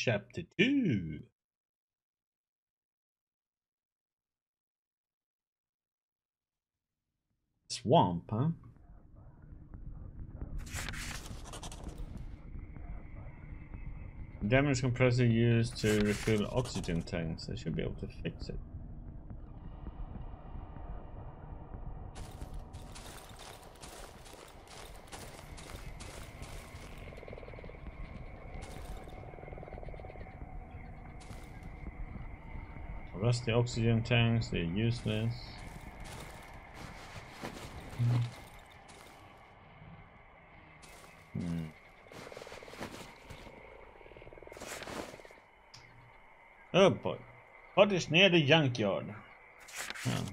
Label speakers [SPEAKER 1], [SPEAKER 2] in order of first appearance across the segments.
[SPEAKER 1] Chapter 2 Swamp, huh? Damage compressor used to refill oxygen tanks. I should be able to fix it. Rusty oxygen tanks, they're useless. Hmm. Oh boy. What is near the junkyard? Oh.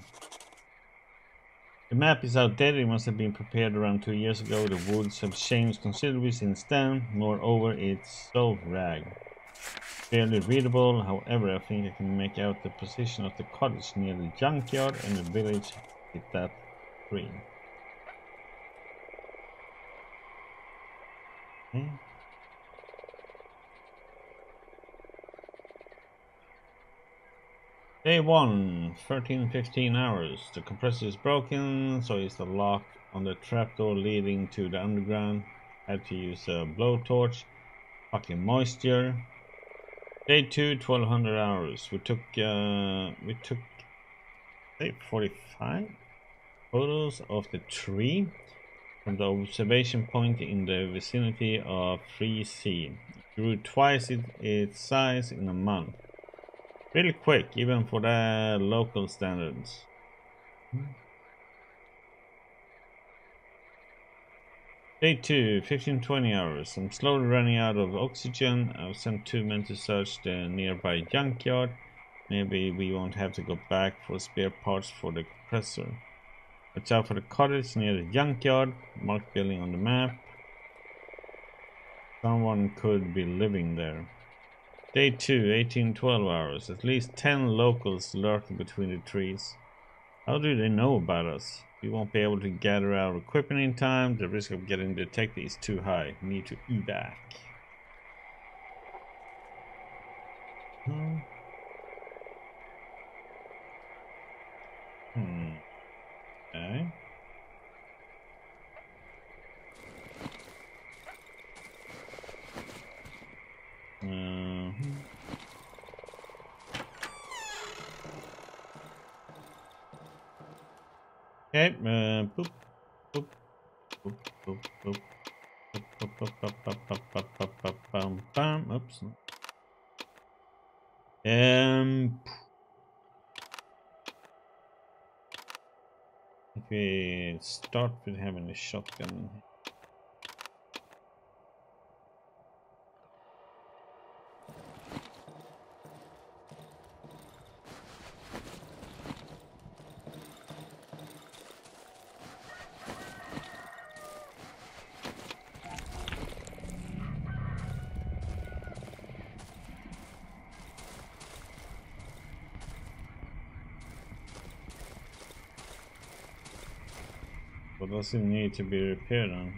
[SPEAKER 1] The map is outdated, it must have been prepared around two years ago. The woods have changed considerably since then. Moreover, it's so ragged barely readable, however I think I can make out the position of the cottage near the junkyard and the village with that green. Okay. Day 1, 13 15 hours. The compressor is broken, so is the lock on the trapdoor leading to the underground. Had to use a blowtorch. Fucking moisture. Day two, 1200 hours. We took, uh, we took, say, 45 photos of the tree from the observation point in the vicinity of 3C. Grew twice it, its size in a month. Really quick, even for the local standards. Day 2, 15-20 hours. I'm slowly running out of oxygen. I've sent two men to search the nearby junkyard. Maybe we won't have to go back for spare parts for the compressor. Watch out for the cottage near the junkyard. Marked building on the map. Someone could be living there. Day 2, 18-12 hours. At least 10 locals lurking between the trees. How do they know about us? We won't be able to gather our equipment in time. The risk of getting detected is too high. We need to evac. Hmm. Hmm. Okay. Uh Okay, uh, boop, boop, boop, boop, boop. Oops. Um, if we start with having a shotgun What doesn't need to be repaired on?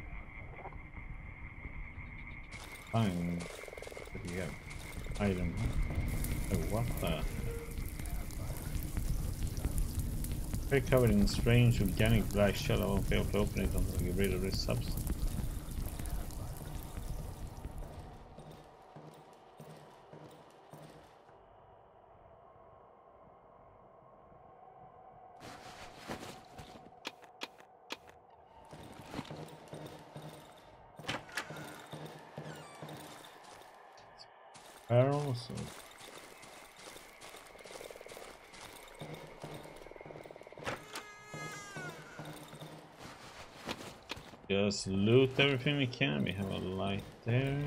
[SPEAKER 1] Fine. Do you have? Item. Oh, what the? Very covered in strange organic black shell. I won't be able to open it until I get rid of this substance. Just loot everything we can. We have a light there.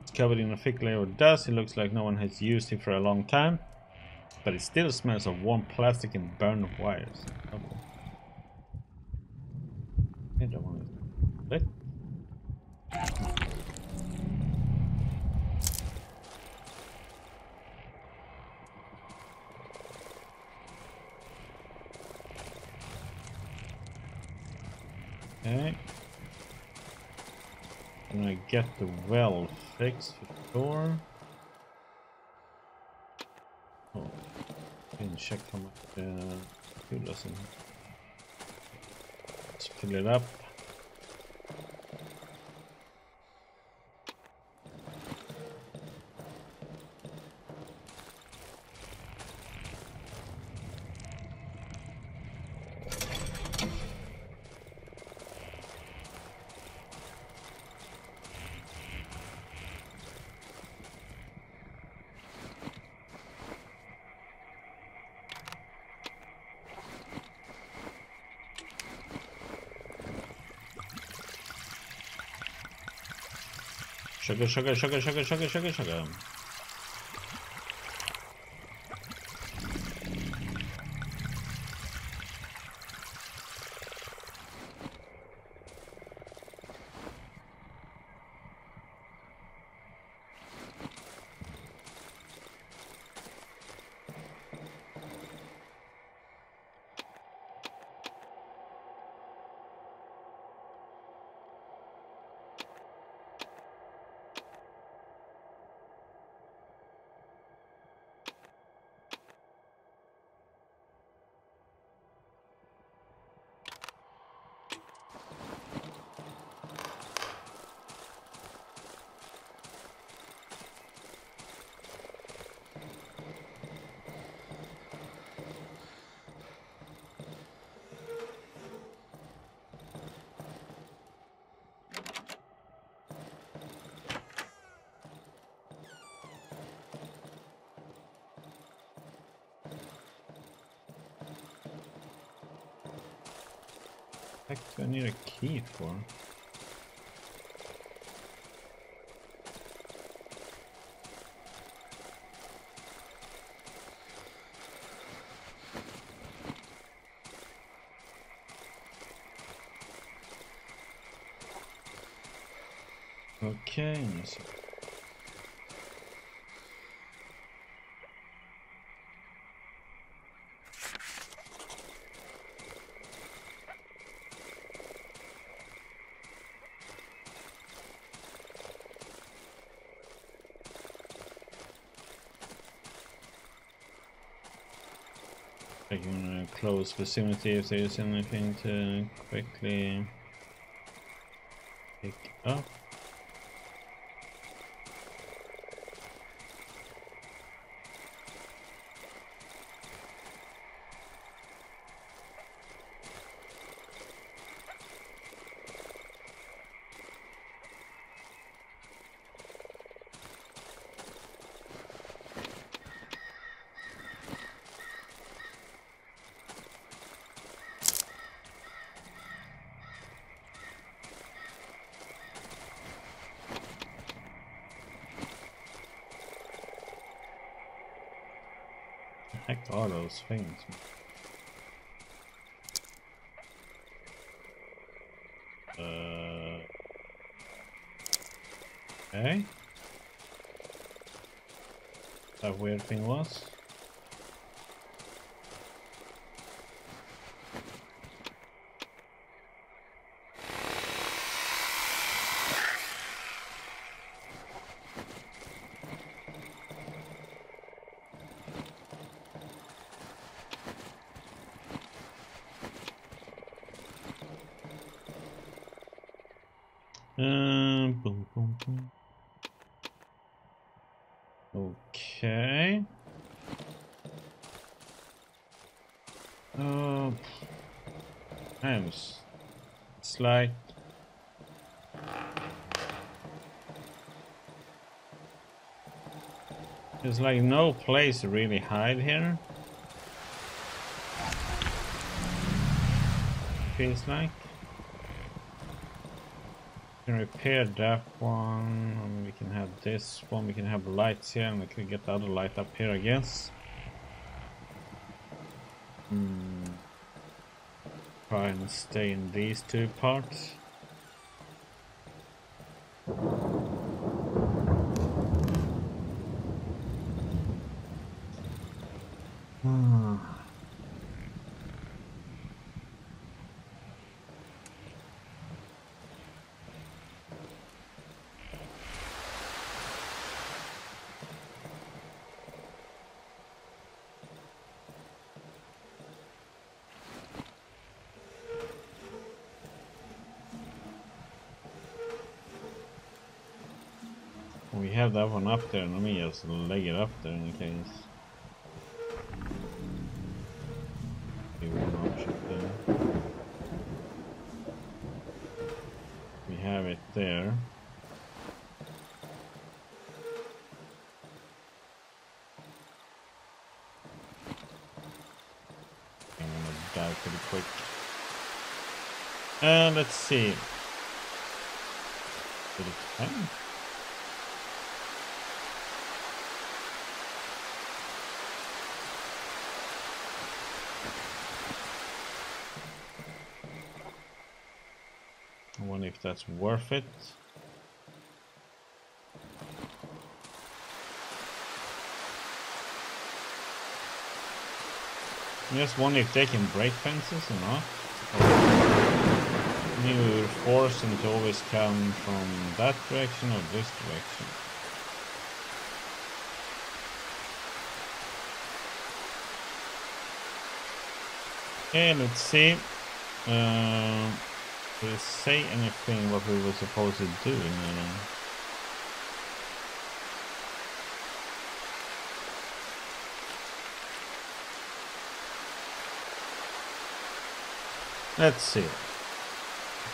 [SPEAKER 1] It's covered in a thick layer of dust. It looks like no one has used it for a long time. But it still smells of warm plastic and burned wires. Okay. Can I get the fixed for sure? Oh, I can check how much uh, fuel does in fill it up. Shaka, shaka, shaka, shaka, shaka, shaka, shaka. Heck do I need a key for? Okay, Checking a close vicinity if there's anything to quickly pick up. heck those? Uh, okay. That weird thing was. Uh, boom, boom, boom. Okay. Oh, hands. It's like there's like no place to really hide here. Feels like We can repair that one, we can have this one, we can have lights here, and we can get the other light up here, I guess. Hmm. Try and stay in these two parts. Hmm. We have that one up there, let me just leg it up there in case. there. We have it there. I'm gonna die pretty quick. Uh, let's see. Did it end? I wonder if that's worth it. I just wonder if they can break fences or not. Or you force them to always come from that direction or this direction. Okay, let's see. Uh, it say anything what we were supposed to do? No, Let's see.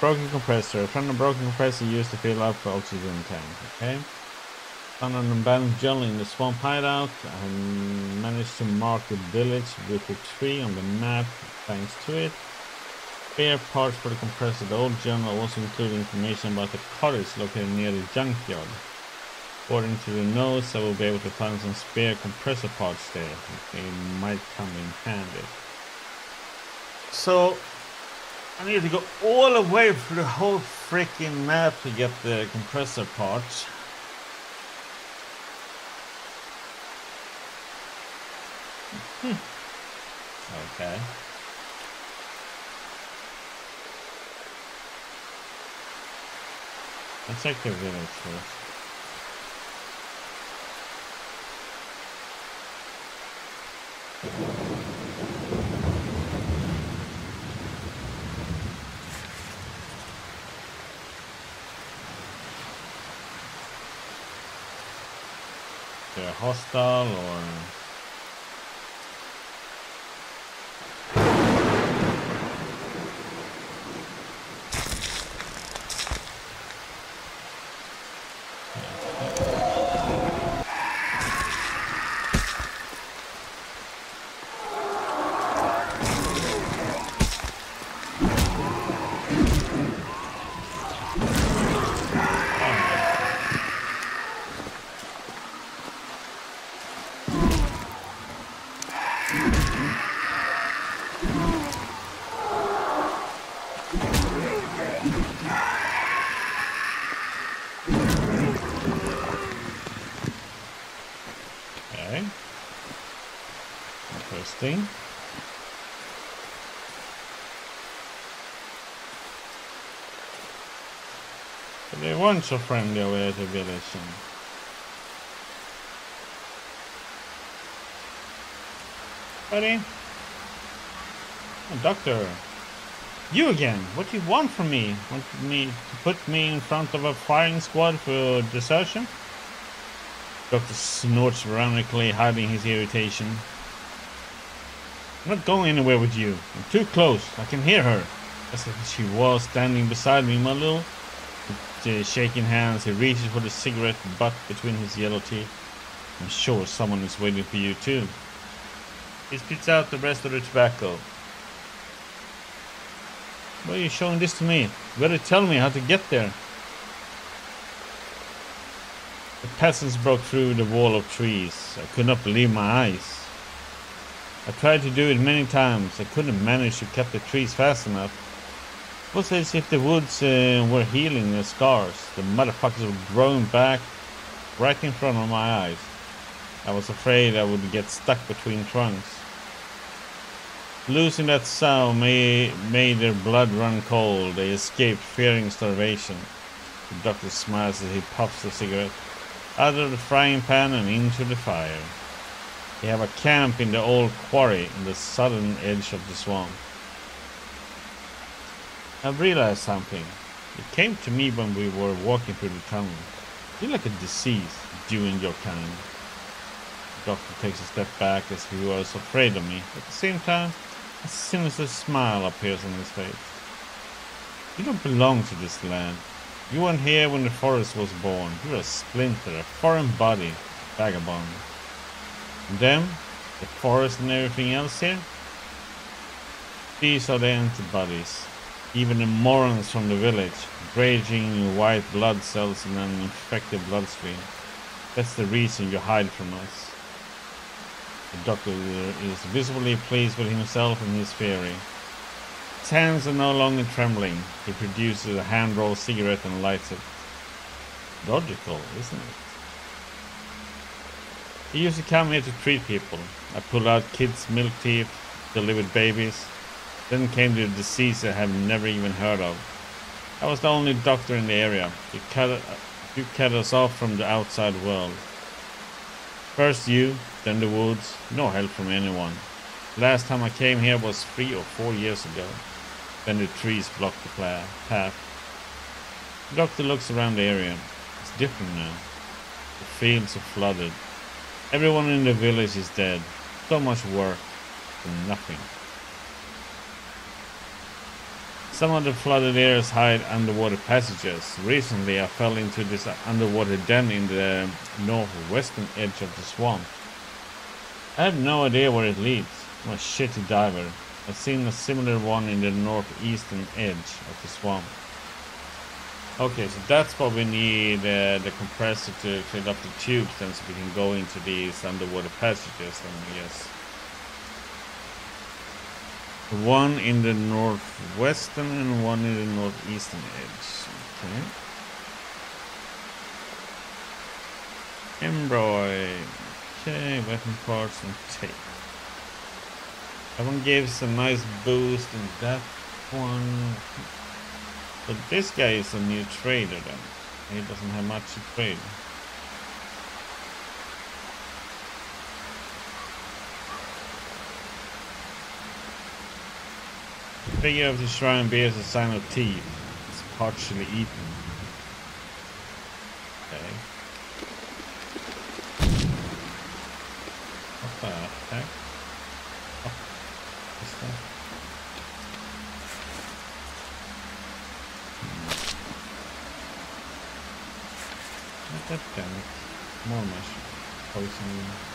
[SPEAKER 1] Broken compressor. Found a broken compressor used to fill up the oxygen tank. Okay. Found an abandoned jungle in the swamp hideout. I managed to mark the village with a tree on the map thanks to it. Spare parts for the compressor. The old journal also included information about the cottage located near the junkyard. According to the notes, I will be able to find some spare compressor parts there. They might come in handy. So, I need to go all the way through the whole freaking map to get the compressor parts. Hmm. Okay. Let's check the village first. They're hostile or thing. Weren't so friendly over at the village. Buddy? Oh, doctor. You again? What do you want from me? Want me to put me in front of a firing squad for desertion? Doctor snorts ironically, hiding his irritation. I'm not going anywhere with you. I'm too close. I can hear her. As if she was standing beside me, my little. Shaking hands, he reaches for the cigarette butt between his yellow teeth. I'm sure someone is waiting for you too. He spits out the rest of the tobacco. Why are you showing this to me? You better tell me how to get there. The peasants broke through the wall of trees. I could not believe my eyes. I tried to do it many times. I couldn't manage to cut the trees fast enough. It was as if the woods uh, were healing the scars. The motherfuckers were growing back right in front of my eyes. I was afraid I would get stuck between trunks. Losing that sow made, made their blood run cold. They escaped, fearing starvation. The doctor smiles as he puffs the cigarette out of the frying pan and into the fire. They have a camp in the old quarry in the southern edge of the swamp. I've realized something. It came to me when we were walking through the tunnel. You're like a disease, and your kind. The doctor takes a step back as if he was afraid of me. At the same time, a sinister smile appears on his face. You don't belong to this land. You weren't here when the forest was born. You're a splinter, a foreign body, a vagabond. And them, the forest and everything else here? These are the antibodies. Even the morons from the village, raging white blood cells in an infected bloodstream. That's the reason you hide from us. The doctor is visibly pleased with himself and his theory. His hands are no longer trembling. He produces a hand-rolled cigarette and lights it. Logical, isn't it? He used to come here to treat people. I pulled out kids' milk teeth, delivered babies, then came the disease I have never even heard of. I was the only doctor in the area. You cut, you cut us off from the outside world. First you, then the woods, no help from anyone. Last time I came here was three or four years ago. Then the trees blocked the path. The doctor looks around the area. It's different now. The fields are flooded. Everyone in the village is dead. So much work for nothing. Some of the flooded areas hide underwater passages. Recently I fell into this underwater den in the northwestern edge of the swamp. I have no idea where it leads. I'm a shitty diver. I've seen a similar one in the northeastern edge of the swamp. Okay, so that's what we need uh, the compressor to fill up the tubes then so we can go into these underwater passages and yes. One in the northwestern and one in the northeastern edge. Okay. Embroid. Okay, weapon parts and tape. That one gives a nice boost and that one... But this guy is a new trader then. He doesn't have much to trade. Figure of the shrine bears a sign of teeth. It's partially eaten. Okay. What the heck? Oh, what's that? Hmm. God damn it. More mushroom. Poison.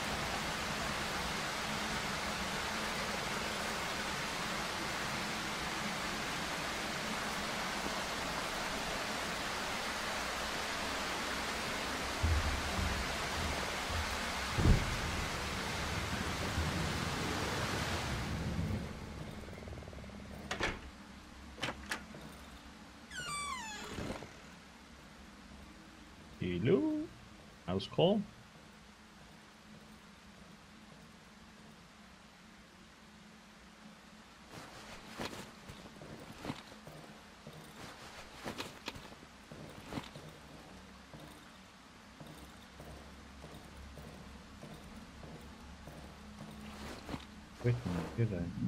[SPEAKER 1] was cool. Wait a minute, did I?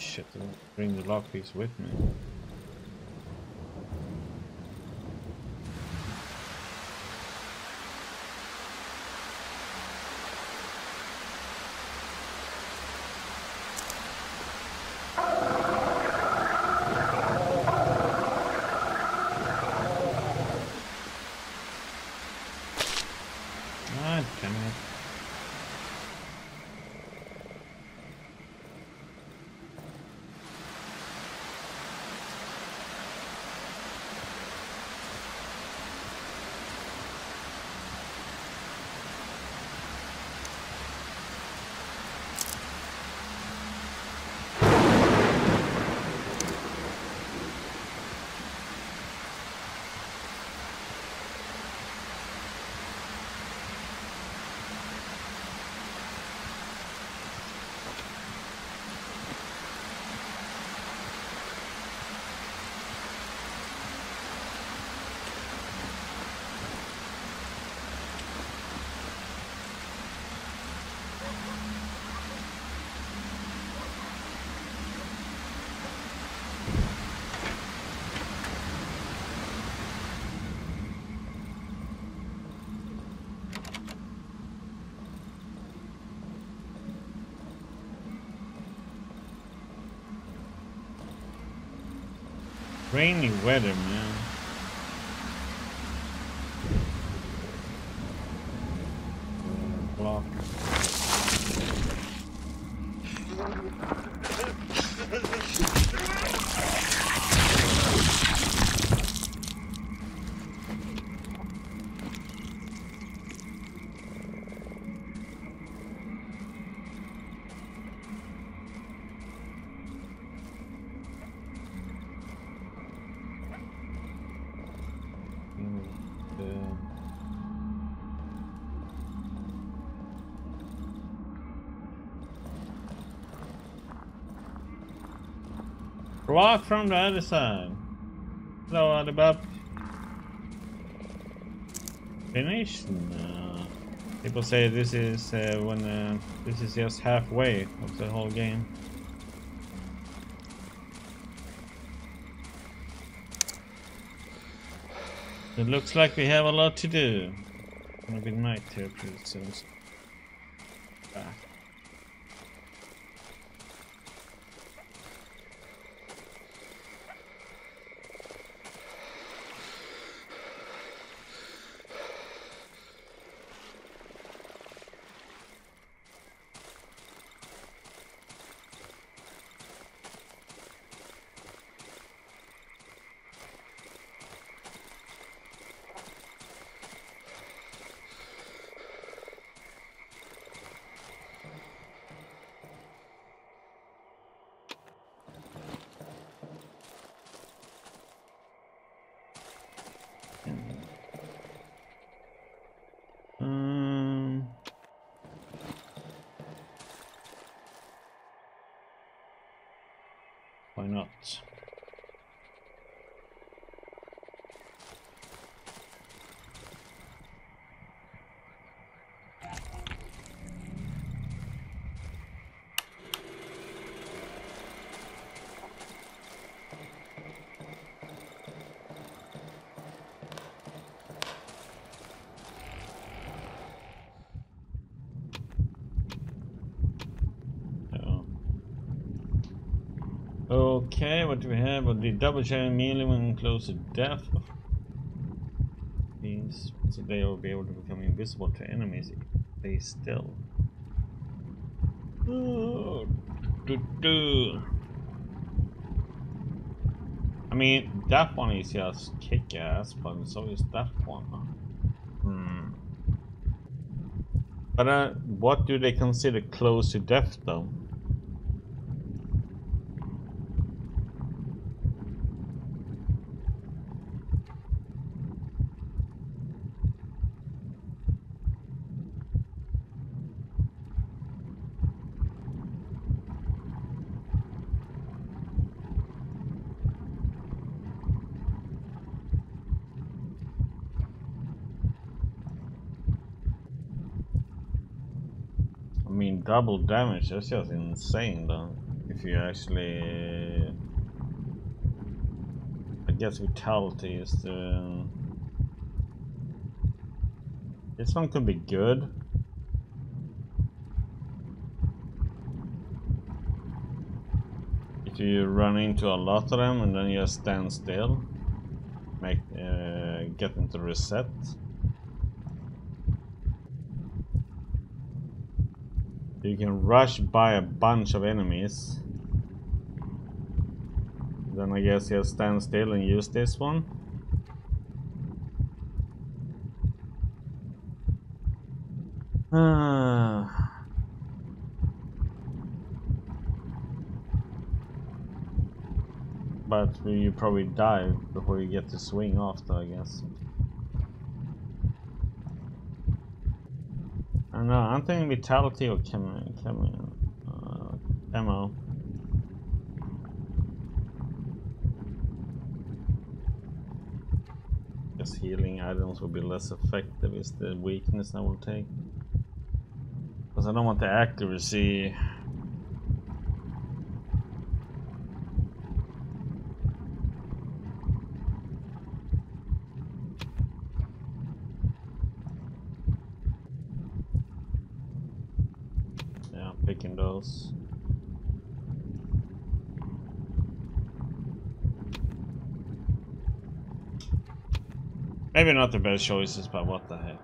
[SPEAKER 1] Shit, I didn't bring the lockpiece with me. Rainy weather. Block from the other side. Hello, Adibab. Finished? No. People say this is uh, when uh, this is just halfway of the whole game. It looks like we have a lot to do. Gonna be night here pretty soon. Ah. Um, why not? Oh. Okay, what do we have? Well, the double chain immediately when close to death. Means so they will be able to become invisible to enemies if they still. Oh. I mean, that one is just kick ass, but so is that one. Hmm. But uh, what do they consider close to death though? I mean, double damage, that's just insane though. If you actually... I guess vitality is the... This one could be good. If you run into a lot of them and then you just stand still, make uh, get them to reset. You can rush by a bunch of enemies. Then I guess you'll stand still and use this one. Ah. But you probably die before you get to swing after, I guess. Know, I'm thinking vitality or chem, chem, uh, ammo. Guess healing items will be less effective is the weakness I will take. Because I don't want the accuracy. Yeah, I'm picking those. Maybe not the best choices, but what the heck.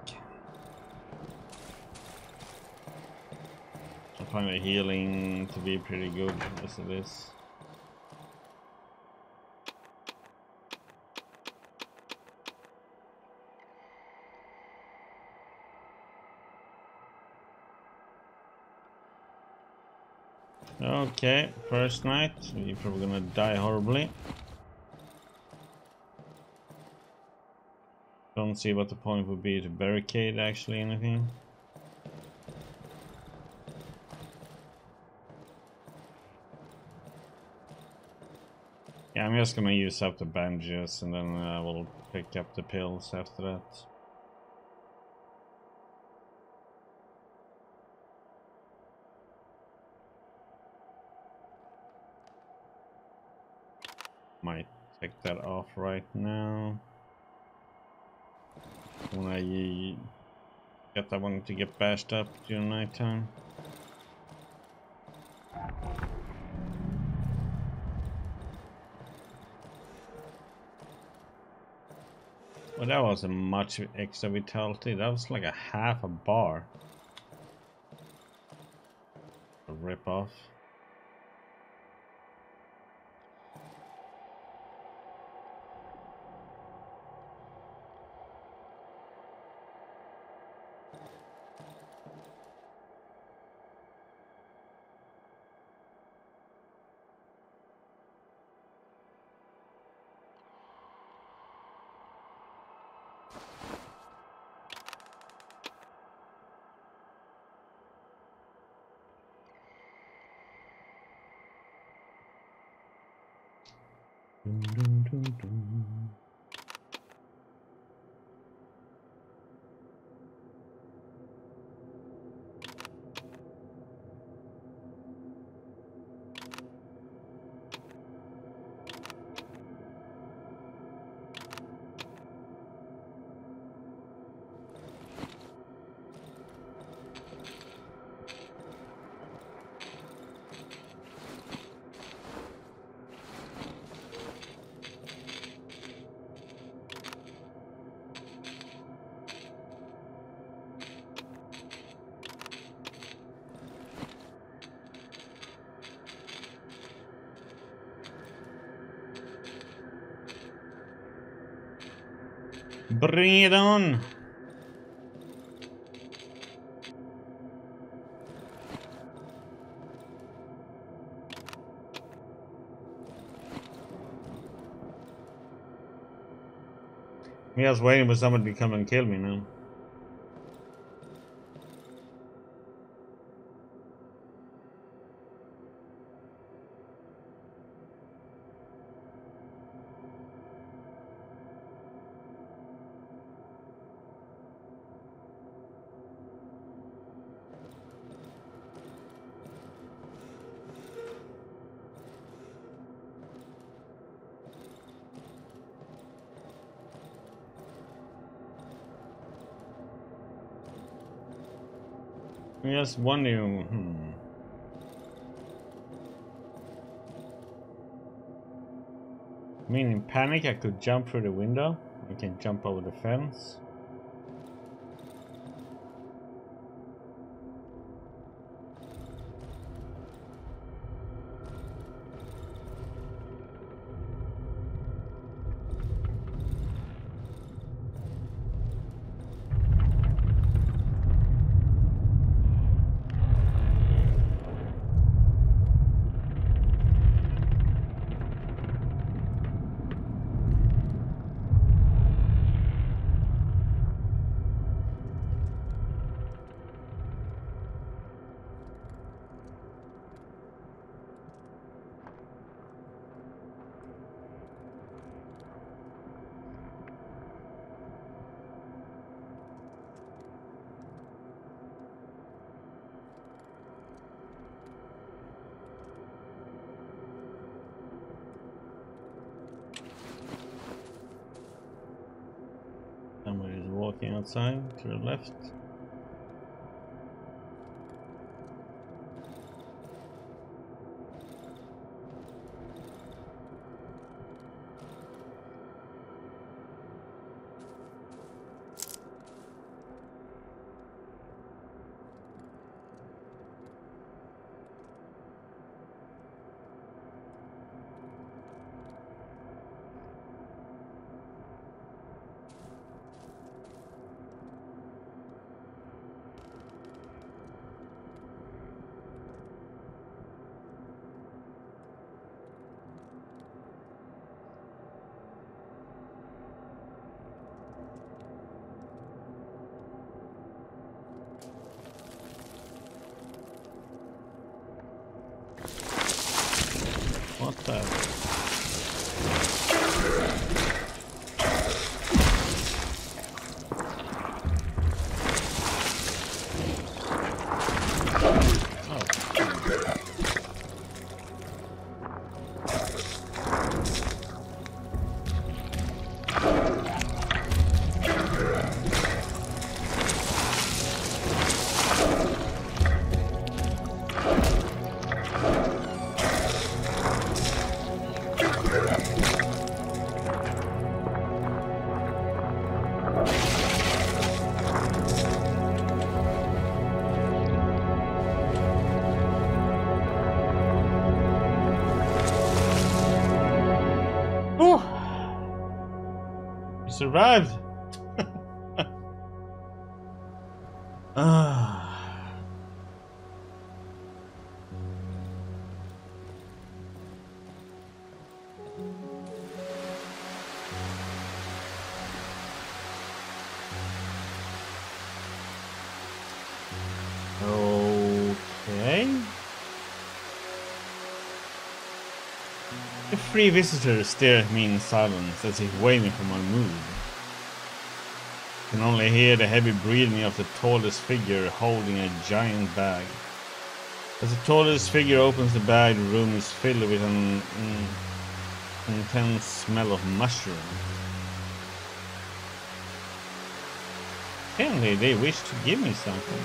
[SPEAKER 1] I find the healing to be pretty good as it is. Okay, first night. We're probably gonna die horribly. Don't see what the point would be to barricade actually anything. Yeah, I'm just gonna use up the bandages and then I uh, will pick up the pills after that. Might take that off right now when I get that one to get bashed up during nighttime. Well, that wasn't much extra vitality. That was like a half a bar. A rip off. Bring it on! I was waiting for someone to come and kill me now. Just wondering. Hmm. I mean, in panic, I could jump through the window. I can jump over the fence. Outside to the left. Survived. Three visitors stare at me in silence as if waiting for my move can only hear the heavy breathing of the tallest figure holding a giant bag. As the tallest figure opens the bag, the room is filled with an, intense smell of mushroom. Apparently they wish to give me something.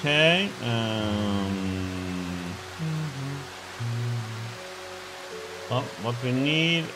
[SPEAKER 1] Okay, um... What we need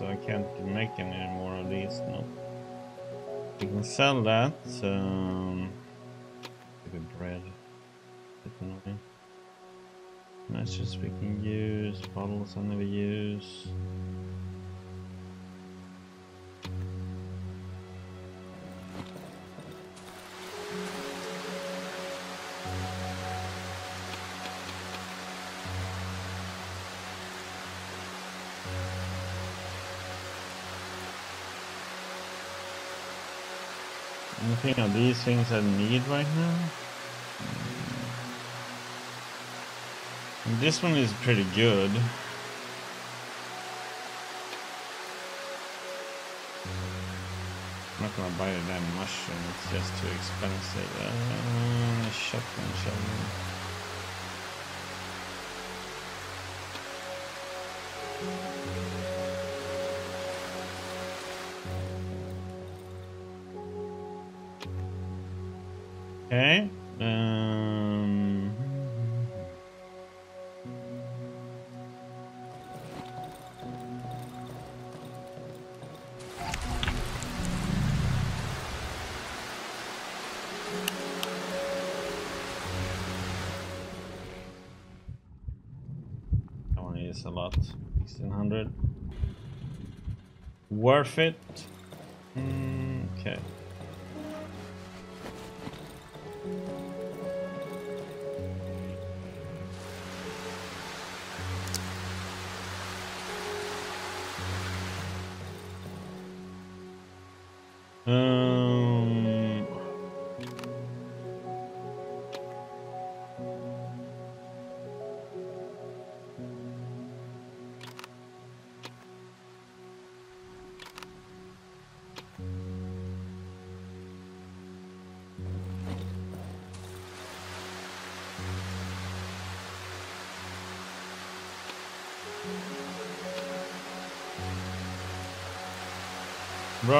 [SPEAKER 1] Because I can't make any more of these. No. We can sell that. Um, maybe bread. Definitely. Matches we can use. Bottles I never use. Anything of these things I need right now? This one is pretty good. I'm not gonna buy damn mushroom, it's just too expensive. Uh, shotgun shell. 1600. Worth it. Mm, okay.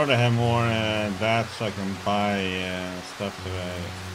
[SPEAKER 1] Rather have more uh, that so I can buy uh, stuff that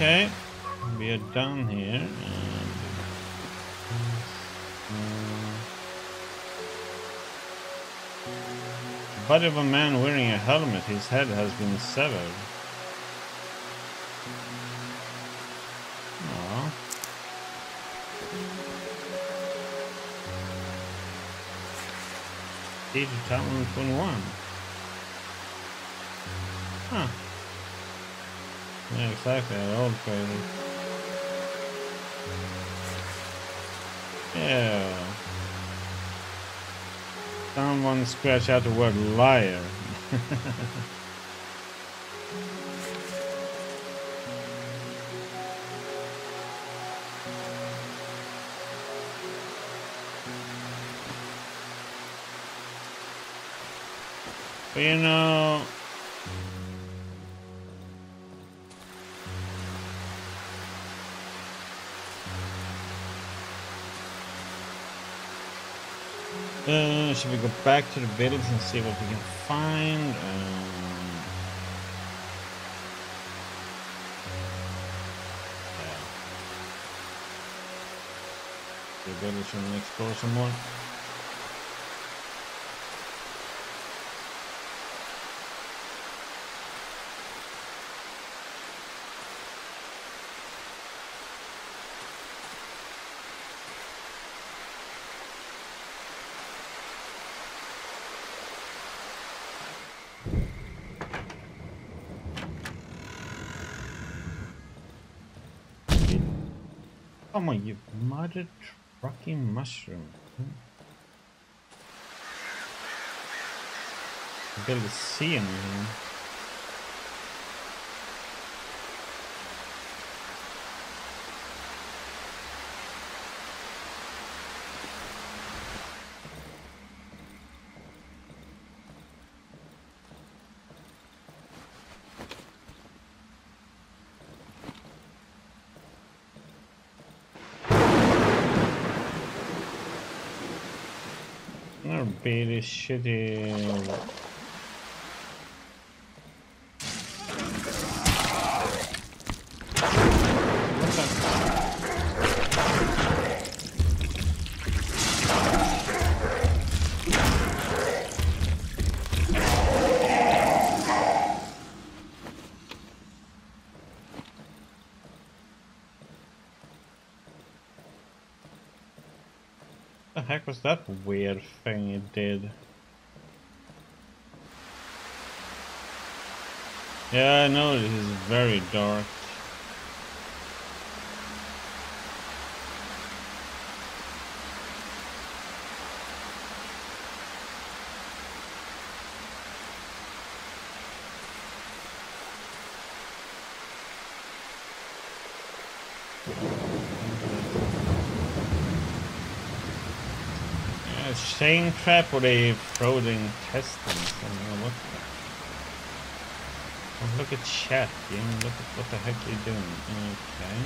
[SPEAKER 1] Okay, we are done here. Uh, body of a man wearing a helmet, his head has been severed. Aww. Age of 21. exactly, that old crazy. Yeah. Someone scratch out the word liar. Should we go back to the village and see what we can find? Um, yeah. The village and explore some more. Come on, you mother trucking mushroom. Hmm. Build a scene here. Really shitty heck was that weird thing it did? Yeah, I know it is very dark. Chain trap or they intestines? I don't what. Oh, look at chat, Game. Look at what the heck they're doing. Okay.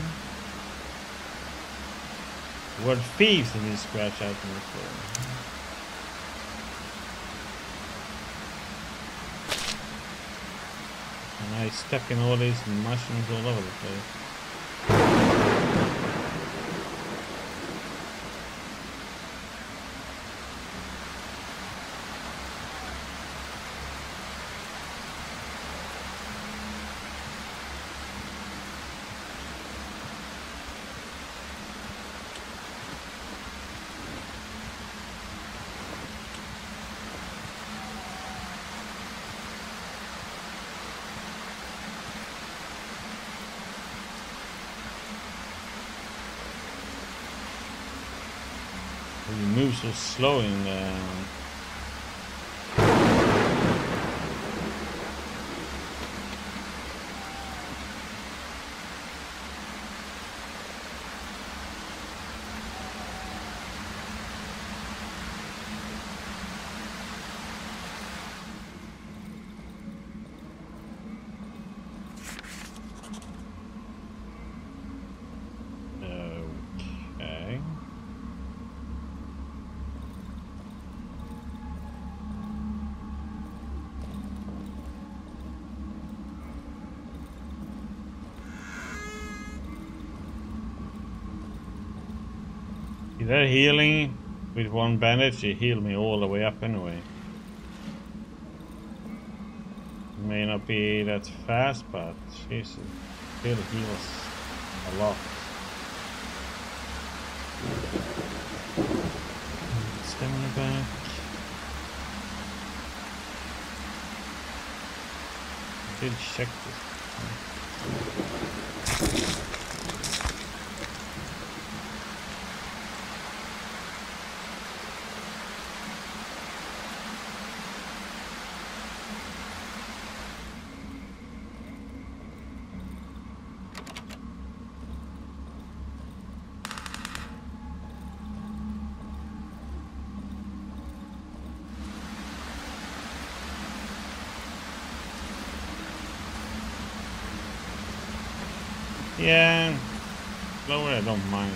[SPEAKER 1] Word thieves if you scratch out in the floor. And I stuck in all these mushrooms all over the place. so slowing uh, Healing with one bandage, he healed me all the way up anyway. May not be that fast, but Jesus, still heals a lot. Stamina back. Did check this. Yeah, lower I don't mind.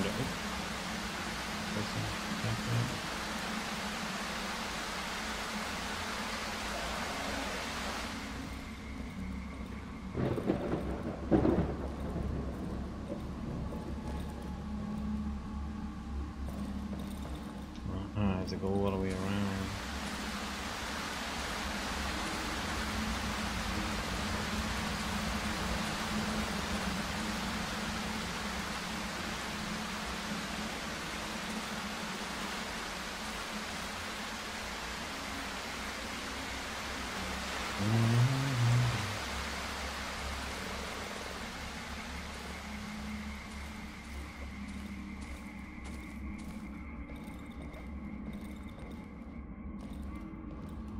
[SPEAKER 1] I have to go all the way around.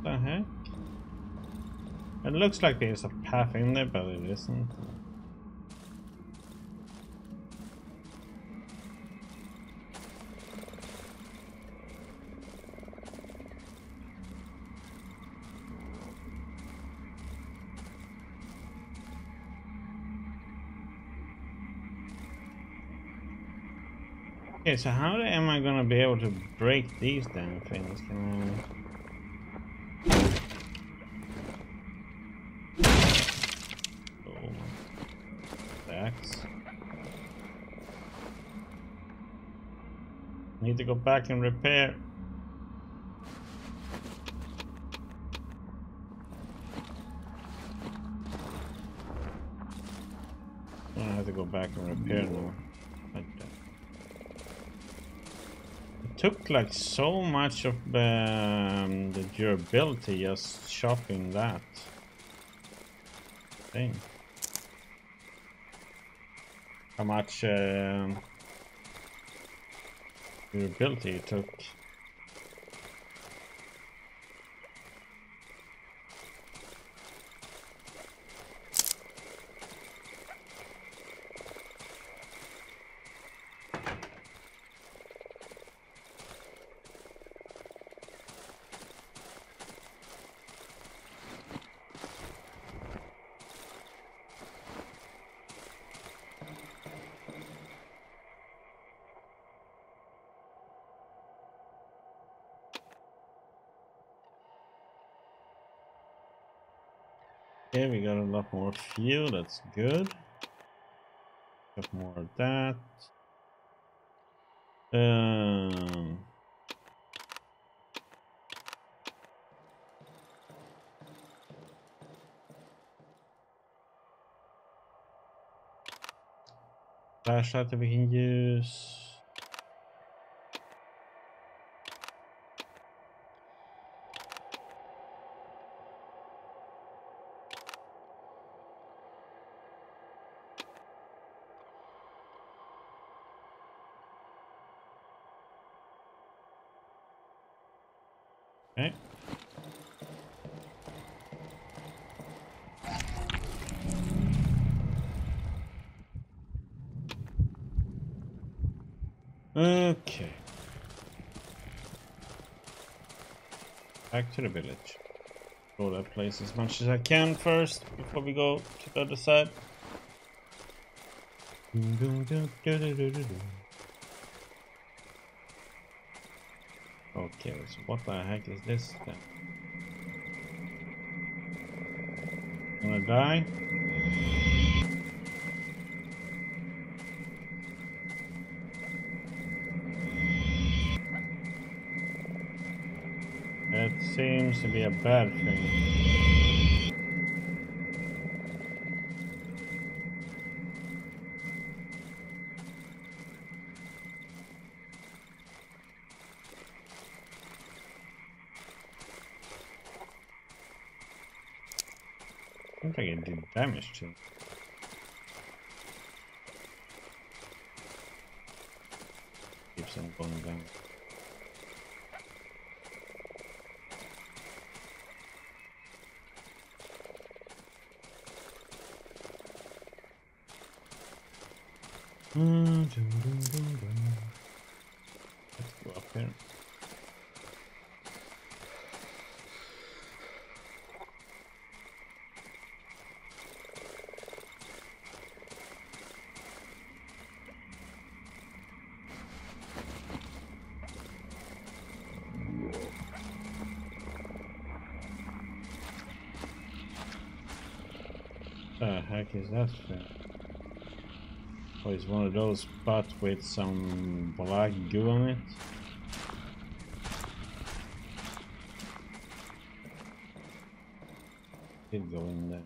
[SPEAKER 1] the heck? It looks like there's a path in there, but it isn't. Okay, so how am I gonna be able to break these damn things? Can I... Need to go back and repair. I have to go back and repair now. It took like so much of um, the durability just chopping that thing. How much um, durability it took. Okay, we got a fuel, that's good. Got more of that. Um, flashlight that we can use. Okay. Okay. Back to the village. Go that place as much as I can first before we go to the other side. Okay, so what the heck is this then? Gonna die? Seems to be a bad thing. Seems like it did damage to. Keeps on going down. Dun, dun, dun. Let's go up here. The heck is that? Oh, it's one of those spots with some black goo on it. Did go in there.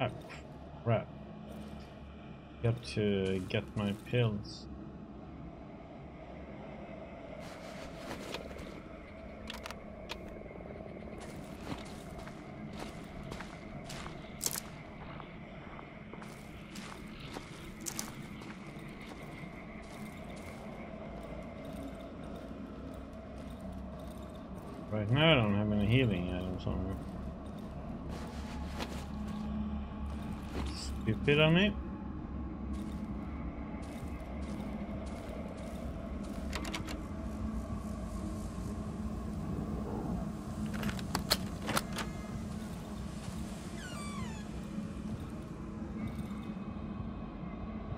[SPEAKER 1] Ah, crap. Got to get my pills. Right now I don't have any healing items on me. Stupid on me.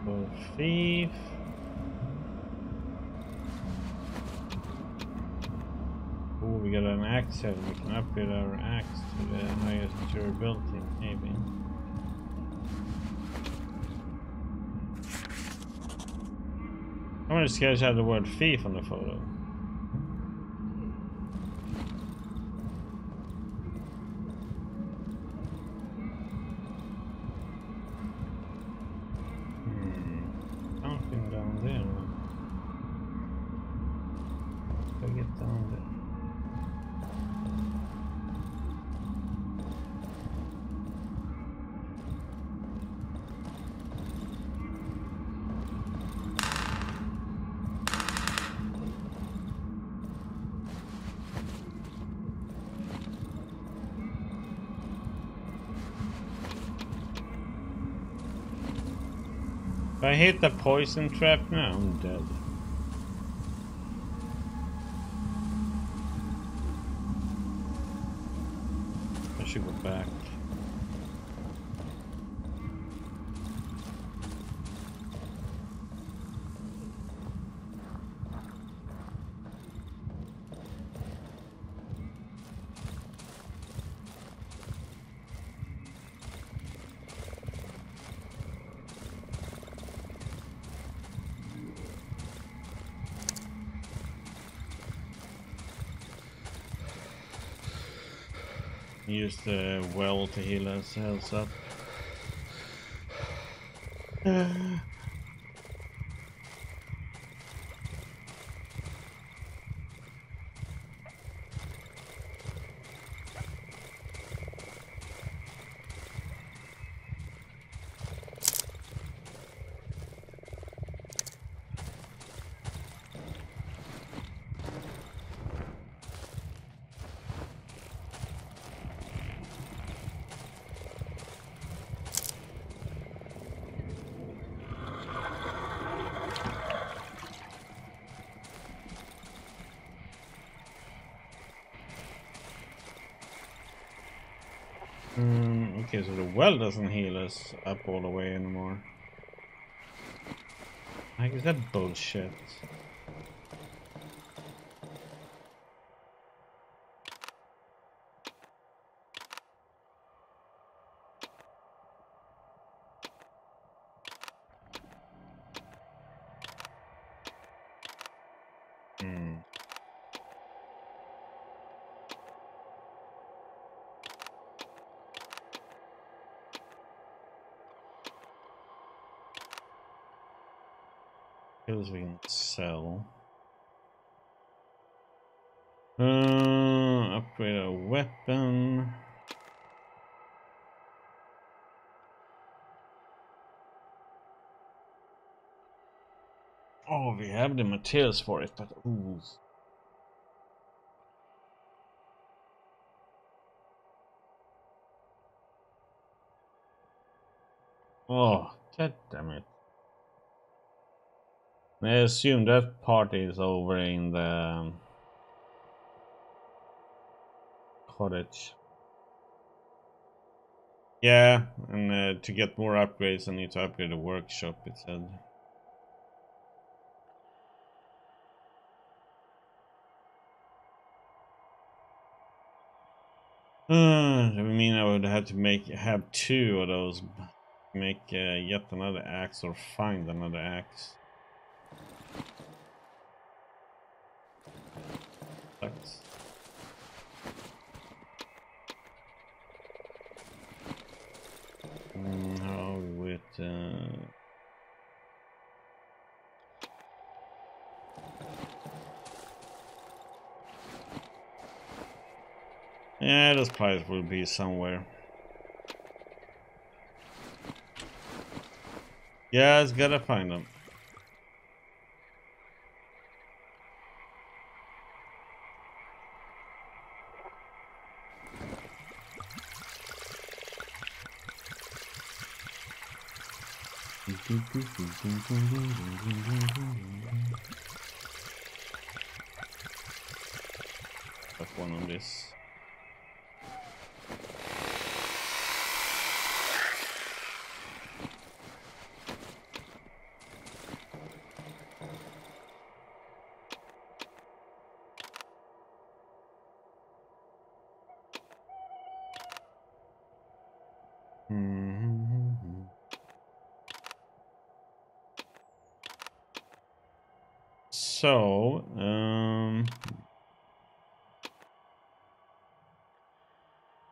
[SPEAKER 1] For thief. Oh, we got head. We can upgrade our axe to the highest durability, maybe. I'm just scared to have the word thief on the photo. Hmm. Something down there. Let's go get down there. If I hit the poison trap now, I'm dead. I should go back. Use the well to heal ourselves up. Mm, okay, so the well doesn't heal us up all the way anymore. Like, is that bullshit? Skills we can sell. Uh, upgrade a weapon. Oh, materials for it, but ooh. Oh, god damn it. I assume that part is over in the um, cottage. Yeah, and uh, to get more upgrades I need to upgrade the workshop, it said. Uh, I mean I would have to make have two of those make uh, yet another axe or find another axe. Sucks. Mm, how with uh... Yeah, this price will be somewhere. Yeah, it's gotta find them. One on this. So, um...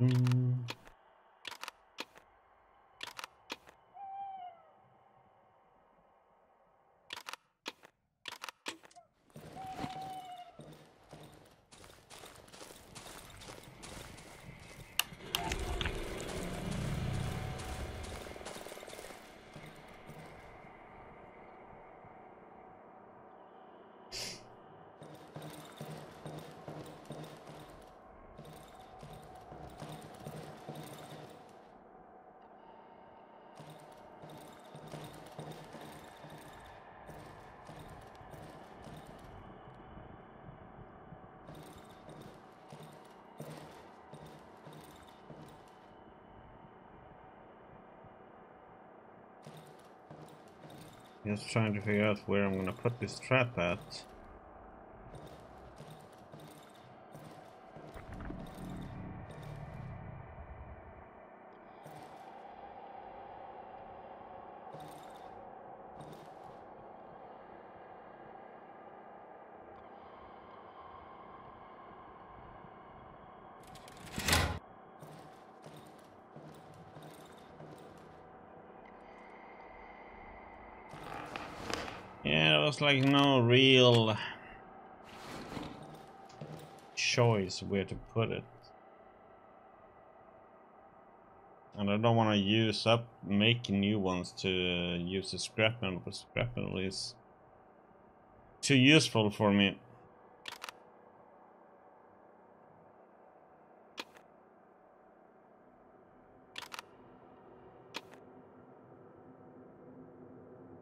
[SPEAKER 1] Mm. Just trying to figure out where I'm gonna put this trap at. was like no real choice where to put it. And I don't want to use up making new ones to uh, use the scrap metal, but scrap metal is too useful for me.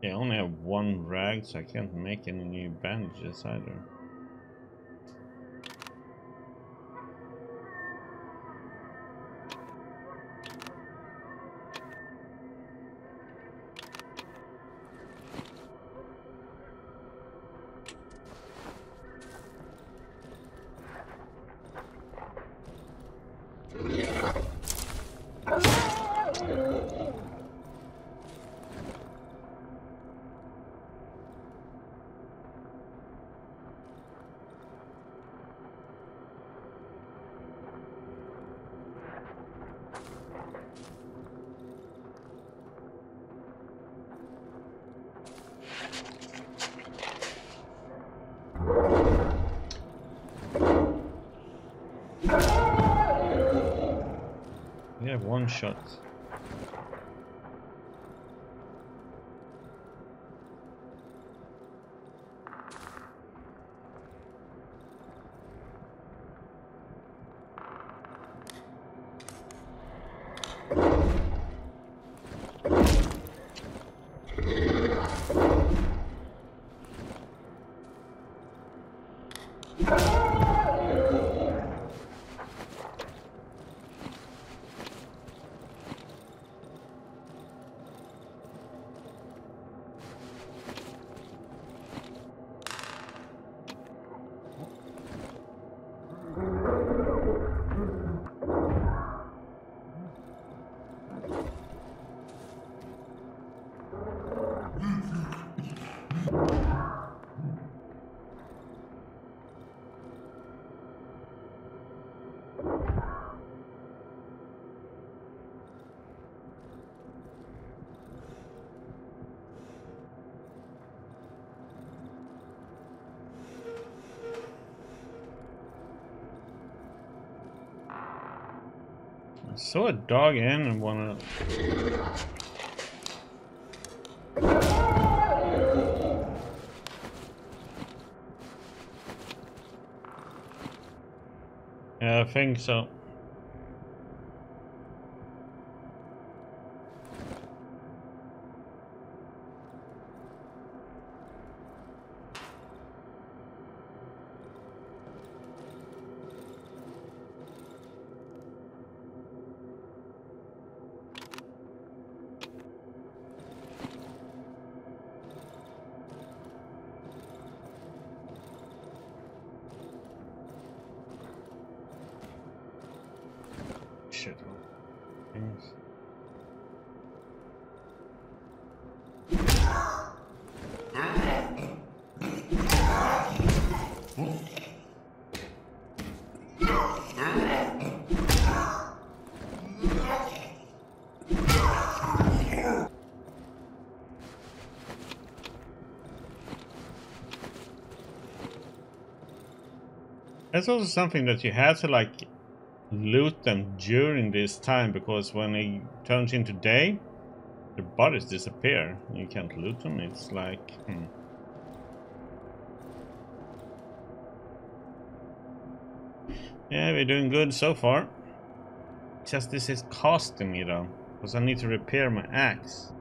[SPEAKER 1] I only have one rag, so I can't make any new bandages either. Saw a dog in and one of Yeah, I think so. Shit. Yes. That's also something that you have to like loot them during this time because when it turns into day, their bodies disappear. You can't loot them. It's like, hmm. Yeah, we're doing good so far. Just this is costing me though, because I need to repair my axe.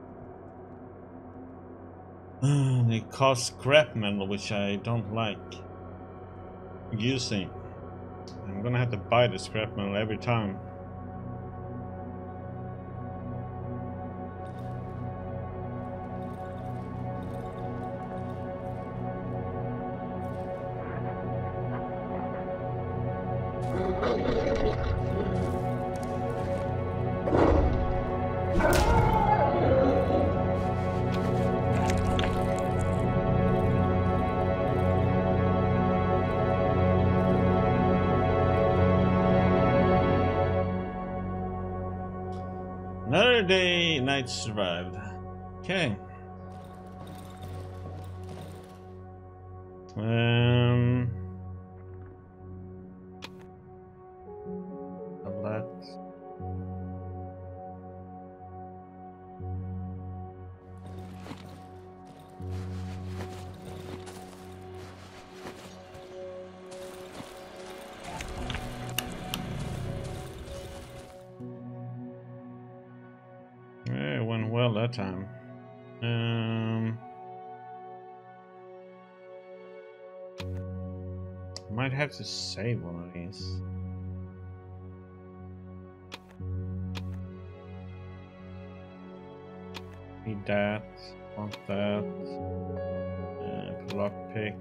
[SPEAKER 1] it costs scrap metal, which I don't like using. I'm gonna have to buy the scrap metal every time. Okay. Have to save one of these. Need that. Want that. Uh, lockpick.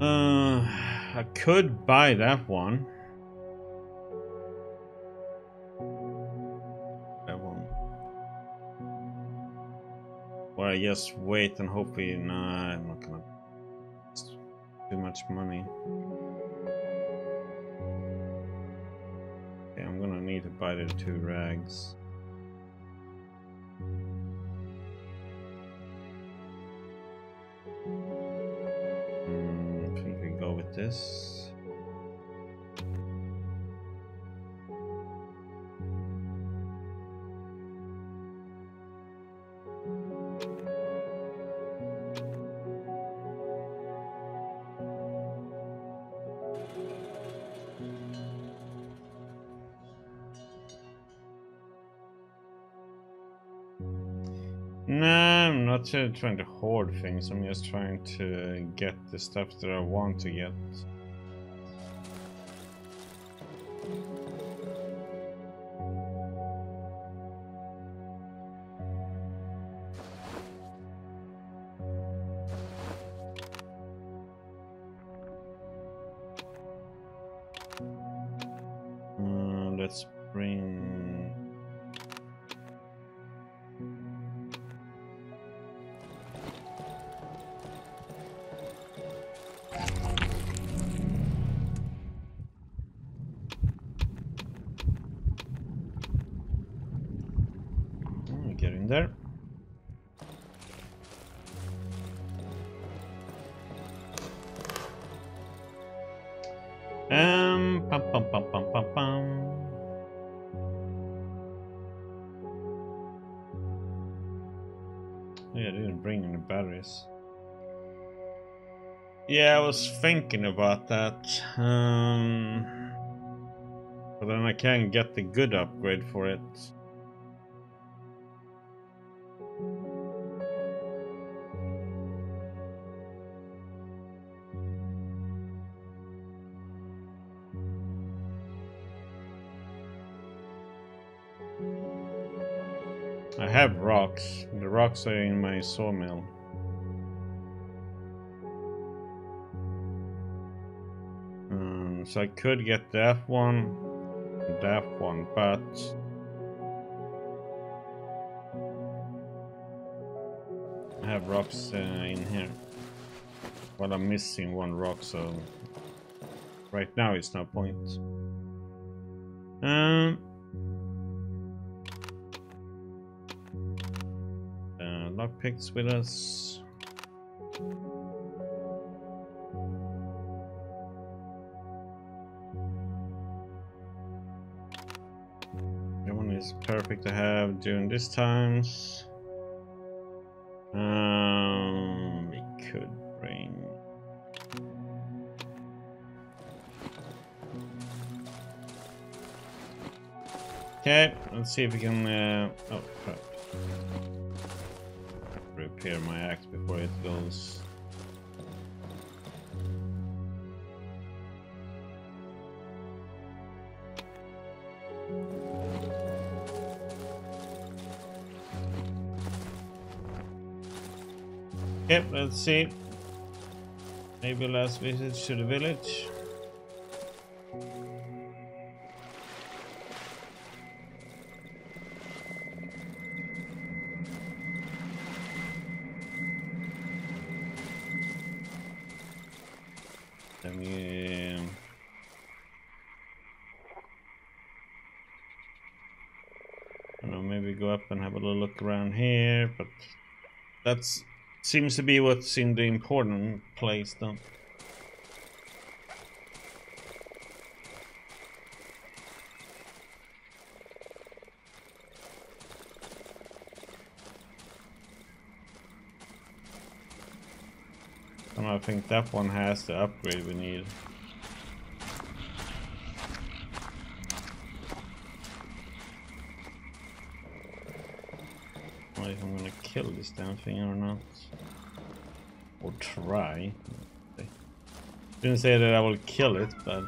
[SPEAKER 1] Uh, I could buy that one. That one. Or I just wait and hopefully, nah, I'm not gonna. Too much money. Okay, I'm gonna need to buy the two rags. Hmm, I think we go with this. No, I'm not trying to hoard things. I'm just trying to get the stuff that I want to get. Was thinking about that. Um, but then I can't get the good upgrade for it. I have rocks. The rocks are in my sawmill. So I could get F1 and the F1, but I have rocks uh, in here. But I'm missing one rock, so right now it's no point. Um, uh, lockpicks with us. During this times. Um, we could bring. Okay, let's see if we can. Uh, oh, crap. Repair my axe before it goes. See. Maybe last visit to the village. Maybe go up and have a little look around here, but that's Seems to be what's in the important place though. And I think that one has the upgrade we need. If I'm gonna kill this damn thing or not. Or try. Didn't say that I will kill it, but...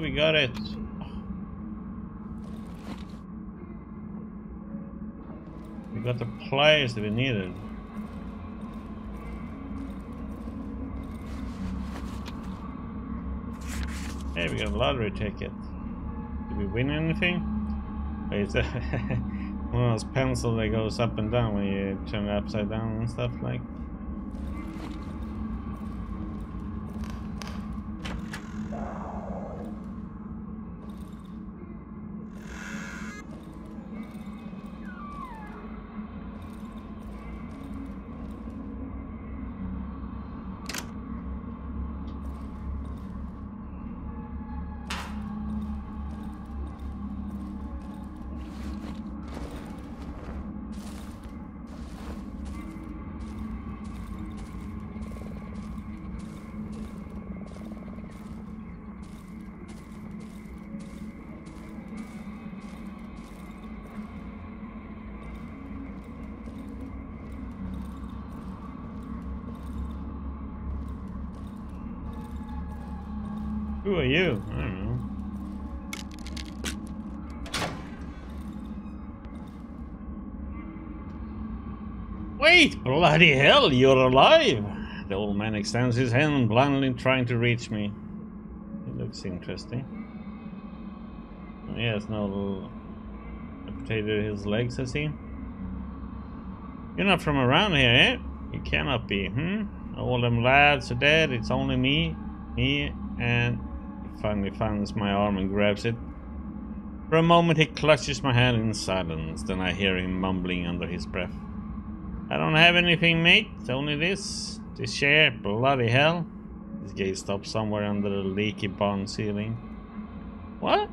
[SPEAKER 1] we got it. We got the players that we needed. Hey, we got a lottery ticket. Did we win anything? It's a one of those pencils that goes up and down when you turn it upside down and stuff like. Who are you? I don't know. Wait! Bloody hell, you're alive! The old man extends his hand, blindly trying to reach me. It looks interesting. Has no amputated his legs, I see. You're not from around here, eh? You cannot be, hmm? All them lads are dead, it's only me, me, and he finally finds my arm and grabs it. For a moment he clutches my hand in silence, then I hear him mumbling under his breath. I don't have anything, mate, only this. This chair, bloody hell. This gaze stops somewhere under the leaky barn ceiling. What?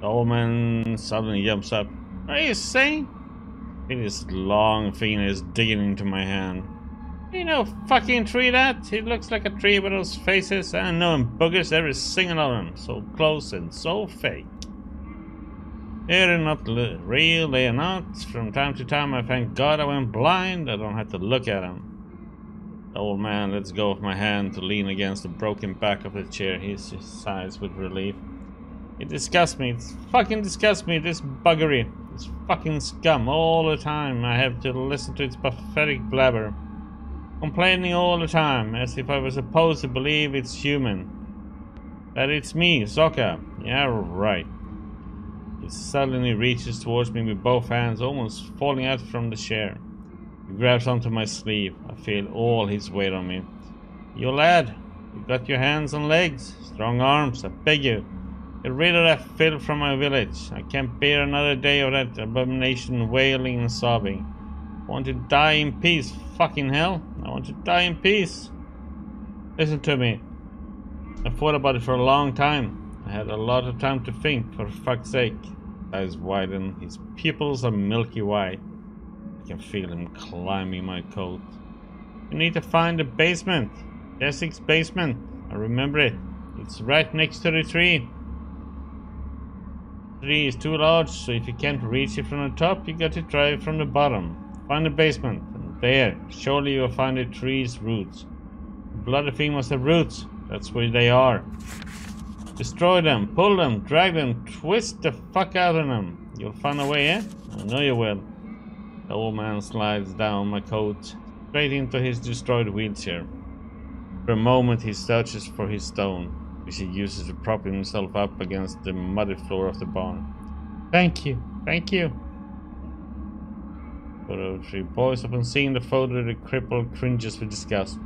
[SPEAKER 1] The old man suddenly jumps up. Are you saying? His long fingers digging into my hand. You know fucking tree that? It looks like a tree with those faces and knowing boogers every single of them. So close and so fake. They're not real, they are not. From time to time I thank God I went blind, I don't have to look at them. The old man lets go of my hand to lean against the broken back of the chair. He sighs with relief. It disgusts me, it fucking disgusts me, this buggery. This fucking scum all the time. I have to listen to its pathetic blabber. Complaining all the time, as if I was supposed to believe it's human. That it's me, Sokka. Yeah, right. It suddenly reaches towards me with both hands, almost falling out from the chair. He grabs onto my sleeve. I feel all his weight on me. You lad, you got your hands and legs, strong arms, I beg you. Get rid of that filth from my village. I can't bear another day of that abomination wailing and sobbing. I want to die in peace, fucking hell. I want to die in peace. Listen to me. I thought about it for a long time. I had a lot of time to think, for fuck's sake. Eyes widen, his pupils are milky white. I can feel him climbing my coat. You need to find the basement. Desik's basement. I remember it. It's right next to the tree tree is too large, so if you can't reach it from the top, you got to try it from the bottom. Find the basement. And there, surely you'll find the tree's roots. The bloody thing must have roots. That's where they are. Destroy them, pull them, drag them, twist the fuck out of them. You'll find a way, eh? I know you will. The old man slides down my coat, straight into his destroyed wheelchair. For a moment he searches for his stone which he uses to prop himself up against the muddy floor of the barn. Thank you, thank you. Photo three boys upon seeing the photo the cripple cringes with disgust.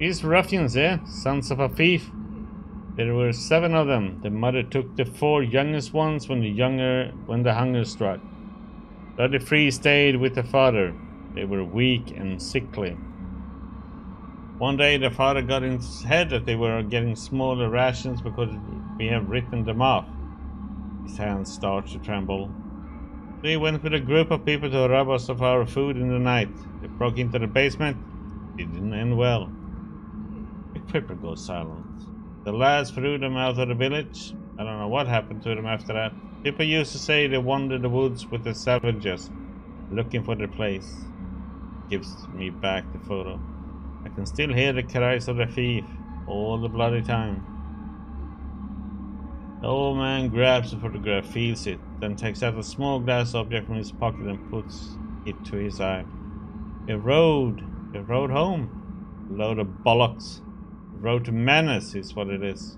[SPEAKER 1] These ruffians, eh? Sons of a thief. There were seven of them. The mother took the four youngest ones when the younger when the hunger struck. The other three stayed with the father. They were weak and sickly. One day the father got in his head that they were getting smaller rations because we have written them off. His hands started to tremble. He went with a group of people to rob us of our food in the night. They broke into the basement. It didn't end well. The cripple goes silent. The lads threw them out of the village. I don't know what happened to them after that. People used to say they wandered the woods with the savages, looking for their place. Gives me back the photo. I can still hear the cries of the thief all the bloody time. The old man grabs the photograph, feels it, then takes out a small glass object from his pocket and puts it to his eye. A road, a road home. Load of bollocks. Road to madness is what it is.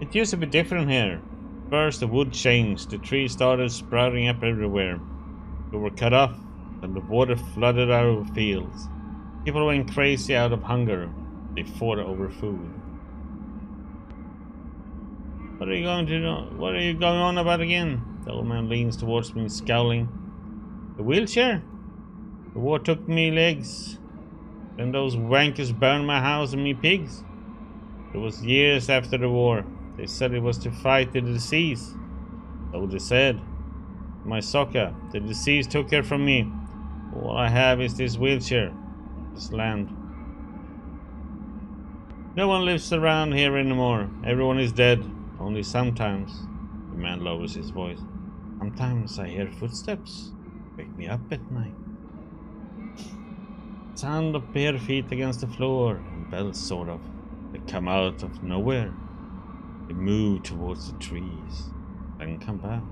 [SPEAKER 1] It used to be different here. First the wood changed, the trees started sprouting up everywhere. We were cut off and the water flooded our fields. People went crazy out of hunger. They fought over food. What are you going to do? What are you going on about again? The old man leans towards me, scowling. The wheelchair? The war took me legs. Then those wankers burned my house and me pigs. It was years after the war. They said it was to fight the disease. So they said. My soccer, the disease took her from me. All I have is this wheelchair, this land. No one lives around here anymore. Everyone is dead. Only sometimes. The man lowers his voice. Sometimes I hear footsteps. Wake me up at night. Sound of bare feet against the floor. and bells, sort of. They come out of nowhere. They move towards the trees, then come back.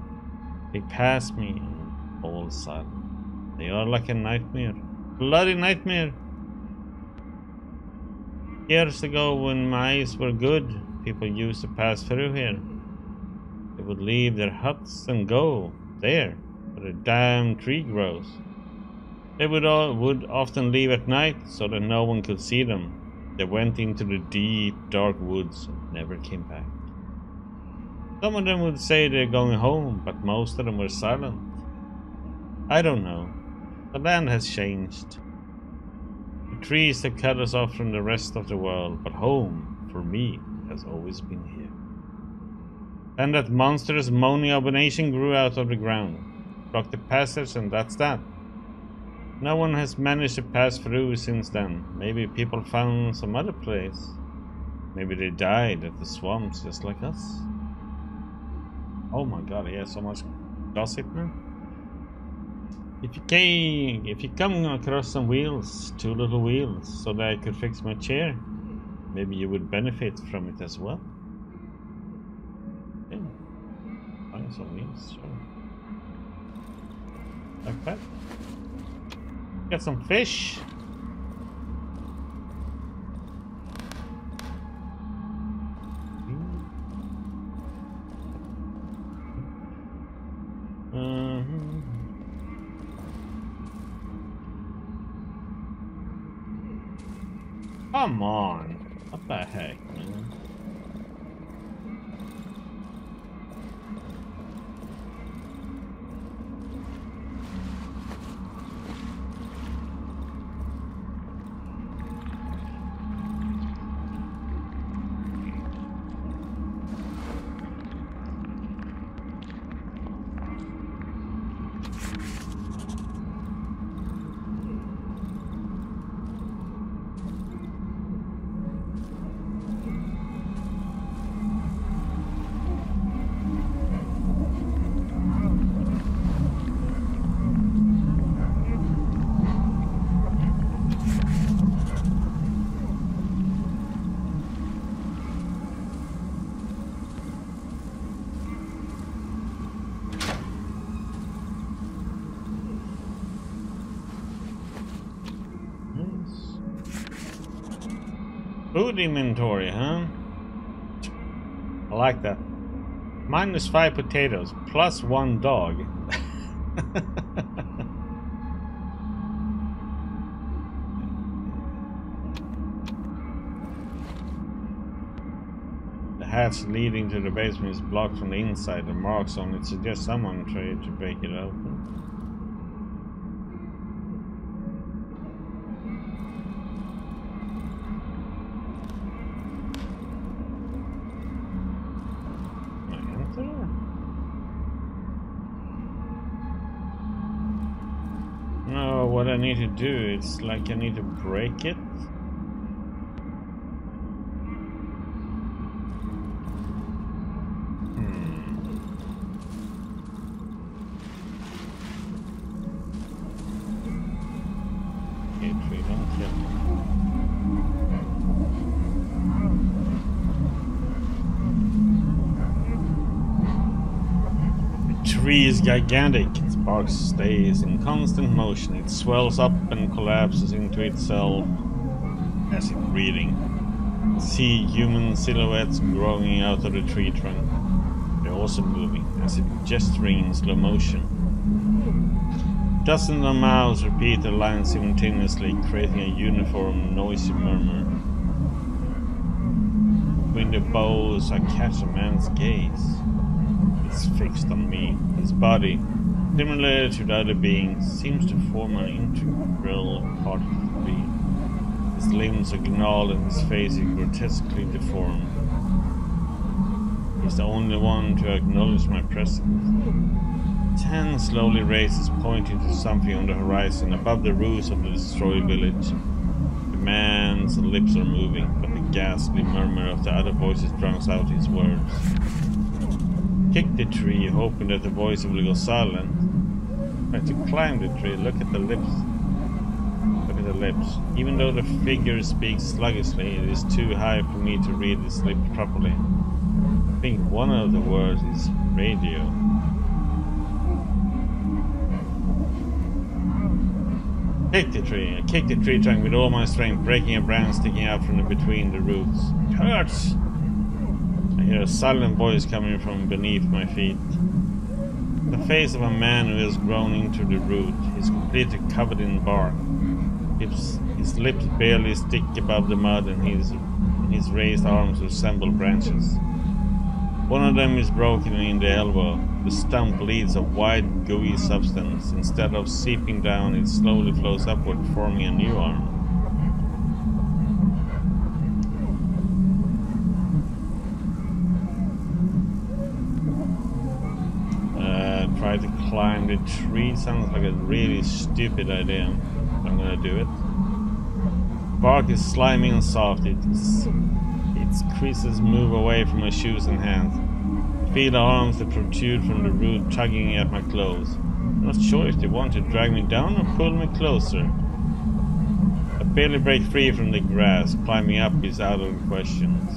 [SPEAKER 1] They pass me and all silent. They are like a nightmare. Bloody nightmare. Years ago, when my eyes were good, people used to pass through here. They would leave their huts and go there, where a damn tree grows. They would, all, would often leave at night so that no one could see them. They went into the deep, dark woods and never came back. Some of them would say they're going home, but most of them were silent. I don't know. The land has changed. The trees have cut us off from the rest of the world, but home, for me, has always been here. Then that monstrous moaning abomination grew out of the ground, blocked the passage, and that's that. No one has managed to pass through since then. Maybe people found some other place. Maybe they died at the swamps just like us. Oh my god, he has so much gossip now. If you came, if you come across some wheels, two little wheels, so that I could fix my chair, maybe you would benefit from it as well. Yeah, find some wheels, sure. Like that. Got some fish. Mhm. Come on. What the heck, man? Nice. Food inventory, huh? I like that. Minus five potatoes, plus one dog. the hatch leading to the basement is blocked from the inside. The marks on it suggest someone tried to break it open. Need to do, it's like I need to break it. Hmm. Tree is gigantic. Its bark stays in constant motion. It swells up and collapses into itself as if breathing. See human silhouettes growing out of the tree trunk. They're also moving, as if gesturing in slow motion. Dozens of mouths repeat the lines simultaneously, creating a uniform, noisy murmur. The boughs, I catch a man's gaze. It's fixed on me. His body, similar to the other beings, seems to form an integral part of the being. His limbs are gnarled and his face is grotesquely deformed. He's the only one to acknowledge my presence. His hand slowly raises, pointing to something on the horizon above the roofs of the destroyed village. The man's lips are moving, but the ghastly murmur of the other voices drowns out his words. Kick the tree, hoping that the voice will go silent. Try to climb the tree, look at the lips. Look at the lips. Even though the figure speaks sluggishly, it is too high for me to read its lips properly. I think one of the words is radio. Kick the tree. I kick the tree trunk with all my strength, breaking a branch sticking out from the, between the roots. It hurts! Hear a silent voice coming from beneath my feet. The face of a man who has grown into the root. He's completely covered in bark. His, his lips barely stick above the mud and his, his raised arms resemble branches. One of them is broken in the elbow. The stump bleeds a white, gooey substance. Instead of seeping down, it slowly flows upward, forming a new arm. Uh, try to climb the tree sounds like a really stupid idea. I'm gonna do it. Bark is slimy and soft. It's, its creases move away from my shoes and hands. Feel the arms that protrude from the root tugging at my clothes. I'm not sure if they want to drag me down or pull me closer. I barely break free from the grass. Climbing up is out of the questions.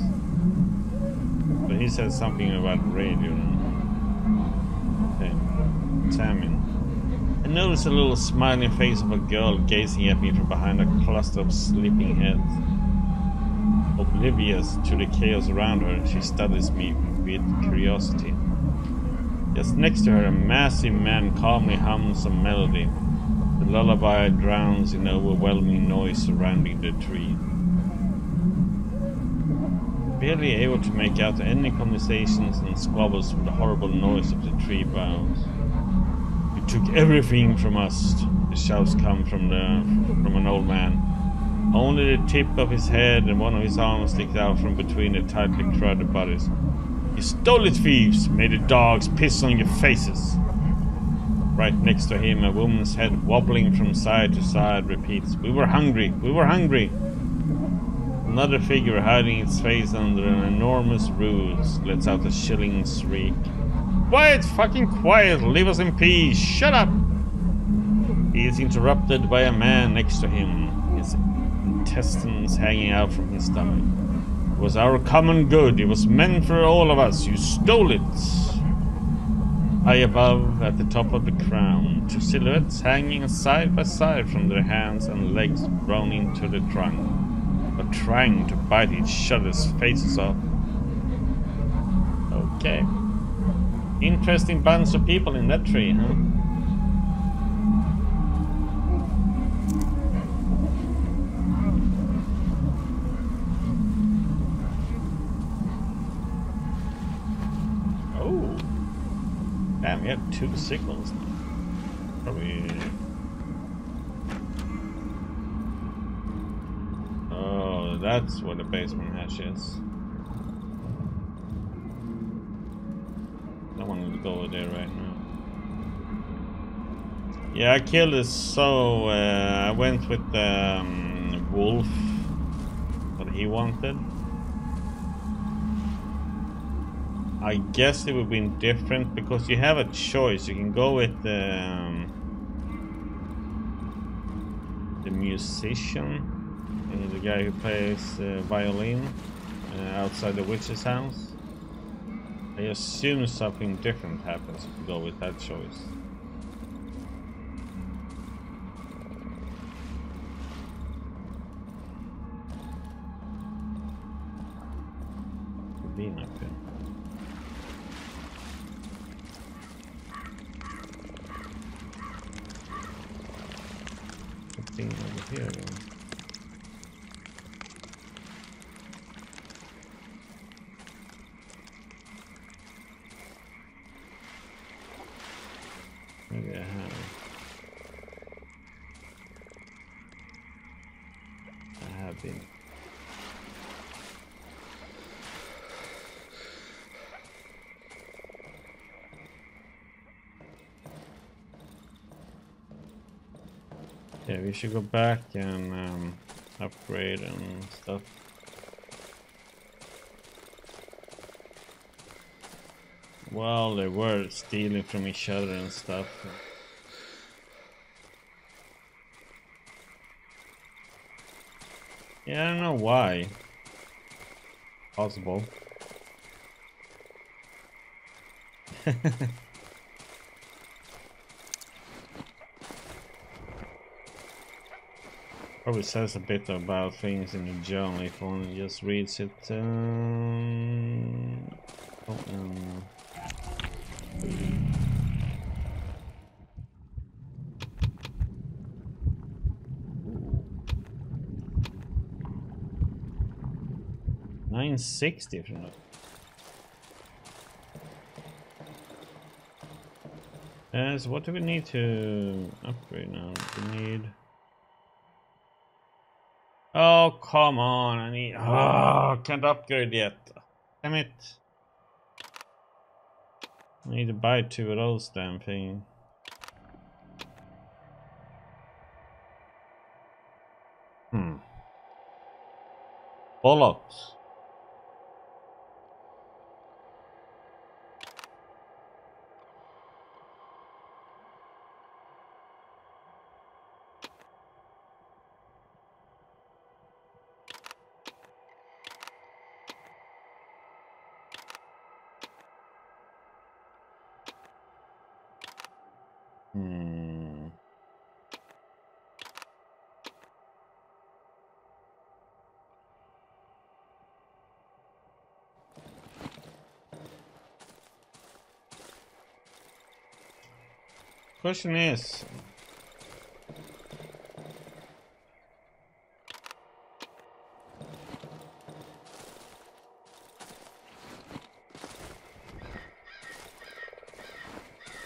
[SPEAKER 1] But he said something about radio. I notice a little smiling face of a girl gazing at me from behind a cluster of sleeping heads. Oblivious to the chaos around her, she studies me with curiosity. Just next to her, a massive man calmly hums a melody. The lullaby drowns in the overwhelming noise surrounding the tree. Barely able to make out any conversations and squabbles from the horrible noise of the tree boughs. Took everything from us, the shouts come from the from an old man. Only the tip of his head and one of his arms sticks out from between the tightly crowded bodies. You stole it, thieves! Made the dogs piss on your faces! Right next to him, a woman's head wobbling from side to side repeats, We were hungry! We were hungry! Another figure hiding its face under an enormous ruse lets out a shilling shriek. Quiet! Fucking quiet! Leave us in peace! Shut up! He is interrupted by a man next to him, his intestines hanging out from his stomach. It was our common good. It was meant for all of us. You stole it. High above, at the top of the crown, two silhouettes hanging side by side from their hands and legs thrown into the trunk, but trying to bite each other's faces off. Okay. Interesting bunch of people in that tree, huh? Oh. Damn, we have two signals. Probably. Oh, that's where the basement hatch is. Over there right now. Yeah, I killed this, so uh, I went with the um, wolf, what he wanted. I guess it would been different because you have a choice. You can go with the, um, the musician, uh, the guy who plays uh, violin uh, outside the witch's house. I assume something different happens if you go with that choice. Something over here. Maybe I have. I have been. Yeah, we should go back and um, upgrade and stuff. Well, they were stealing from each other and stuff. Yeah, I don't know why. Possible. Probably says a bit about things in the journal if one just reads it. Um, oh, um, Nine sixty from that. Uh, so what do we need to upgrade now? We need Oh, come on. I need... Oh, can't upgrade yet. Damn it. I need to buy two of those damn thing. Hmm. Bollocks. Question is,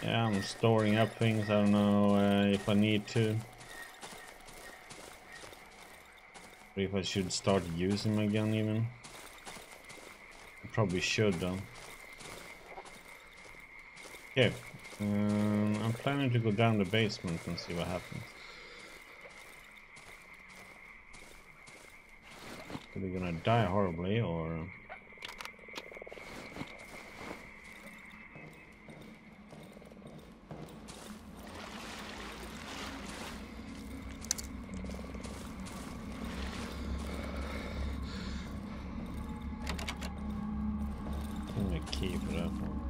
[SPEAKER 1] Yeah, I'm storing up things. I don't know uh, if I need to. Or if I should start using my gun even. I probably should though. Okay. Um, I'm planning to go down the basement and see what happens. We gonna die horribly or... key for that one.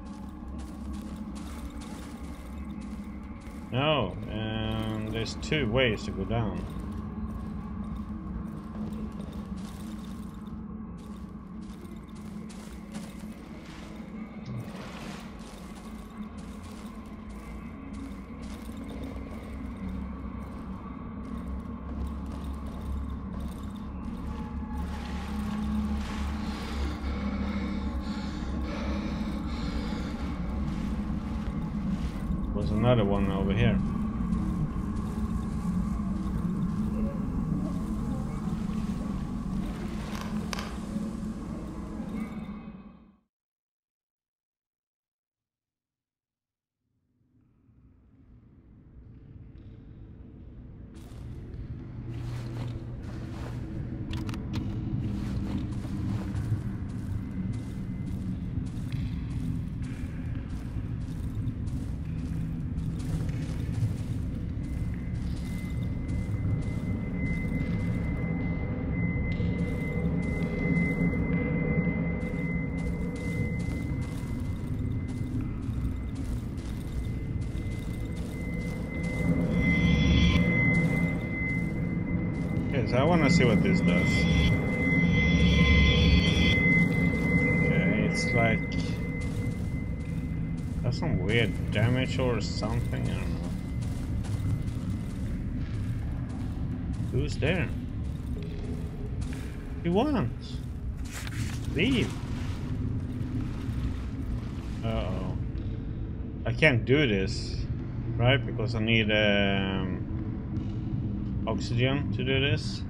[SPEAKER 1] No, and there's two ways to go down. There's another one over here. To see what this does. Okay, it's like... That's some weird damage or something, I don't know. Who's there? You want? Leave. Uh-oh. I can't do this, right? Because I need um, oxygen to do this.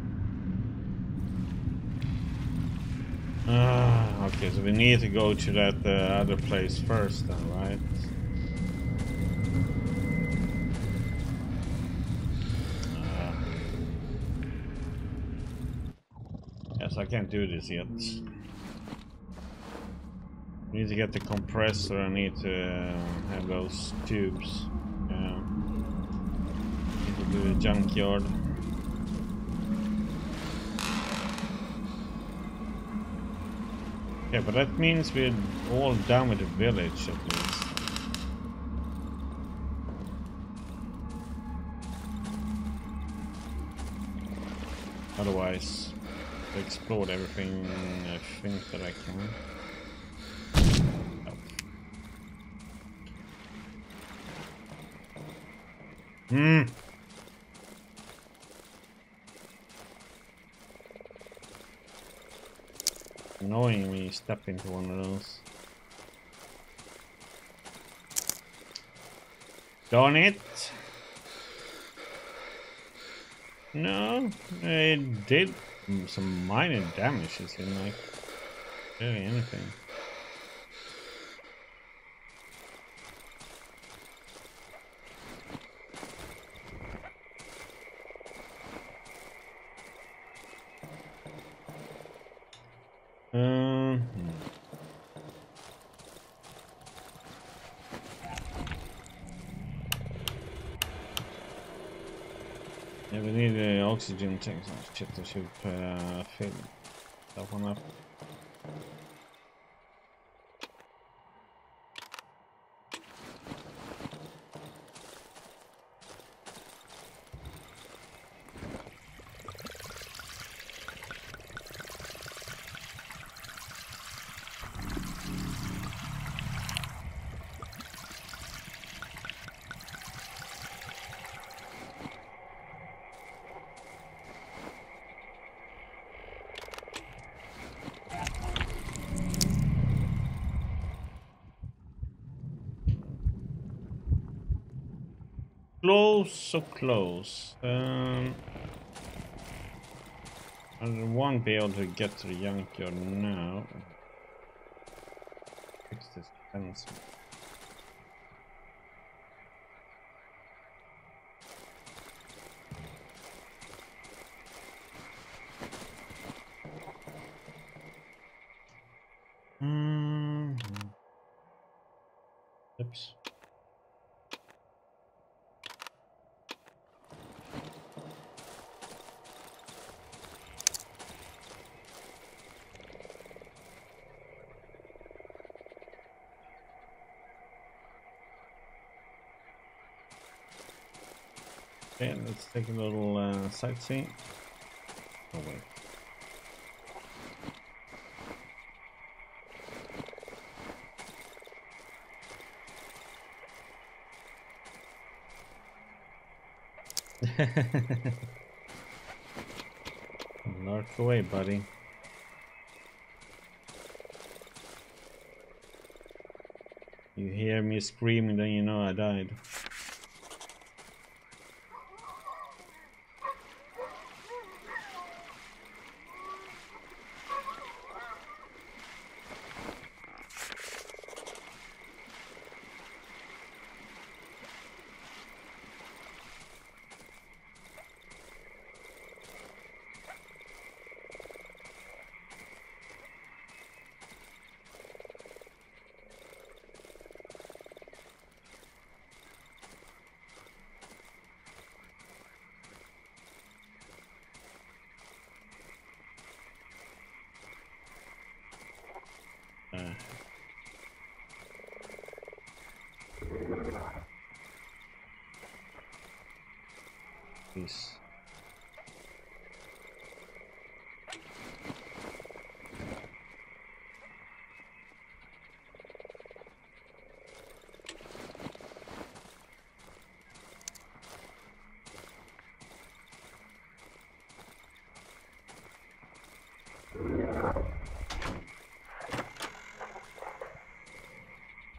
[SPEAKER 1] So we need to go to that uh, other place first then, right? Uh, yes, I can't do this yet. I need to get the compressor, I need to uh, have those tubes. Yeah. Need to do the junkyard. Yeah, but that means we're all done with the village at least. Otherwise, to explore everything I think that I can. Hmm. Annoying you into one of those. Darn it! No, it did some minor damage, it seemed like. Really anything. Um, yeah, we need the oxygen tank. Oh, shit, I should uh, fill that one up. Close, so close. Um, I won't be able to get to the junkyard now. Fix this fence. Mm -hmm. Oops. Okay, let's take a little uh, sightseeing. Oh wait. Lark away, buddy. You hear me screaming, then you know I died. Uh, peace.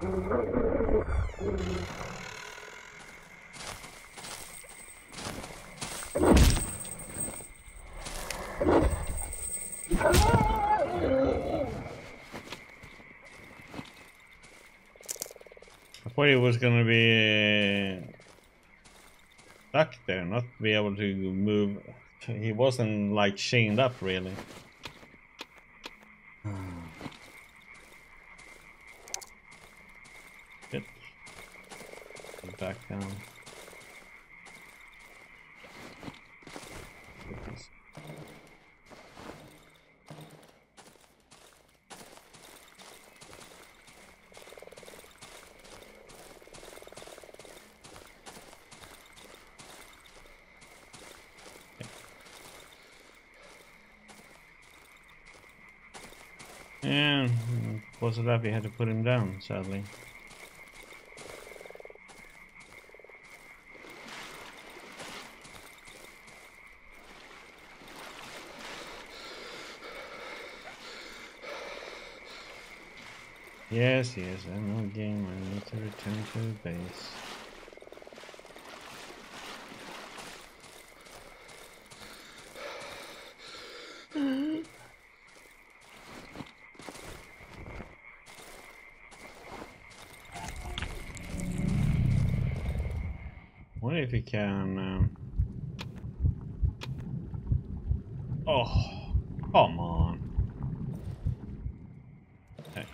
[SPEAKER 1] I thought he was gonna be uh, stuck there, not be able to move. He wasn't like chained up really. Good. Back down. Yeah, we had to put him down, sadly. Yes, yes, I'm not game. I need to return to the base. What if we can... Um... Oh, come on. Okay.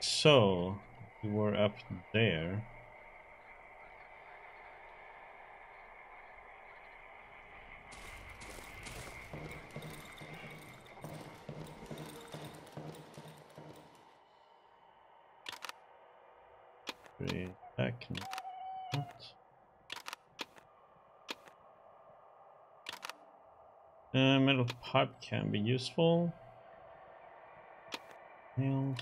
[SPEAKER 1] So, we were up there. Three, that can not. Uh, metal pipe can be useful. Nails.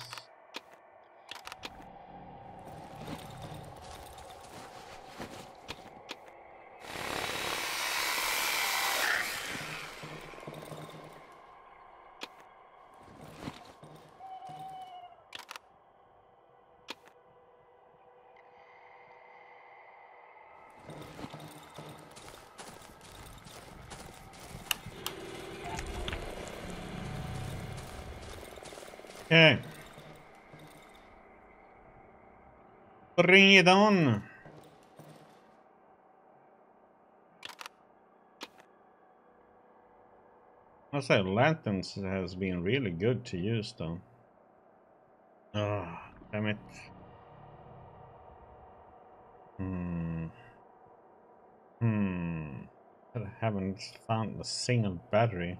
[SPEAKER 1] Okay. Bring it on. I say lanterns has been really good to use though. Ah, oh, damn it. Hmm. Hmm. I haven't found a single battery.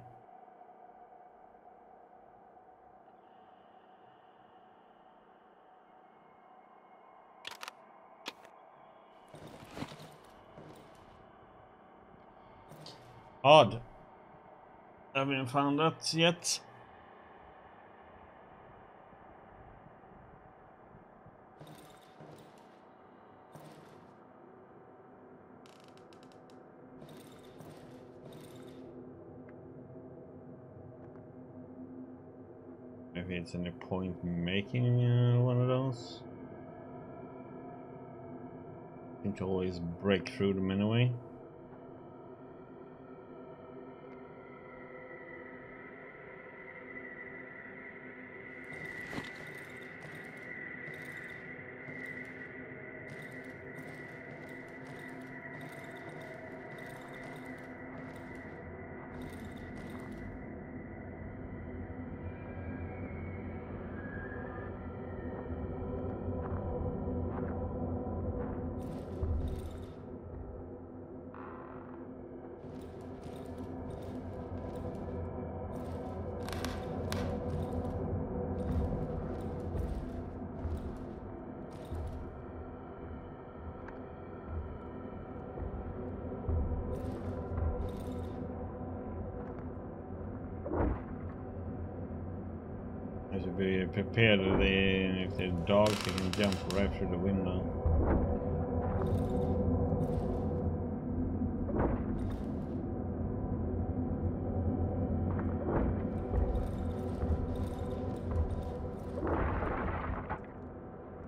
[SPEAKER 1] Odd. I haven't found that yet. Maybe it's any point making uh, one of those. I think always break through them anyway. Prepared if, they, if the dogs can jump right through the window.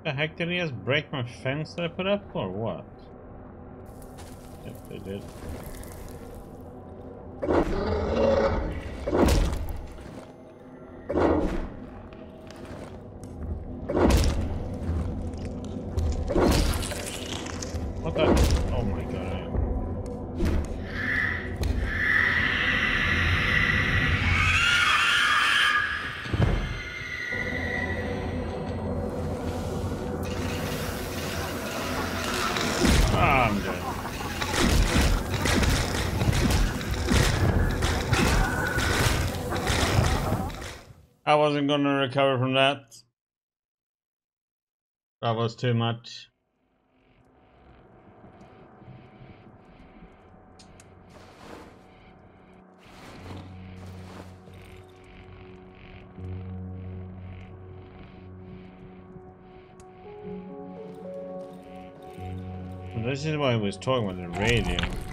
[SPEAKER 1] The heck did he just break my fence that I put up or what? Yes, they did. Gonna recover from that. That was too much. This is why I was talking about the radio.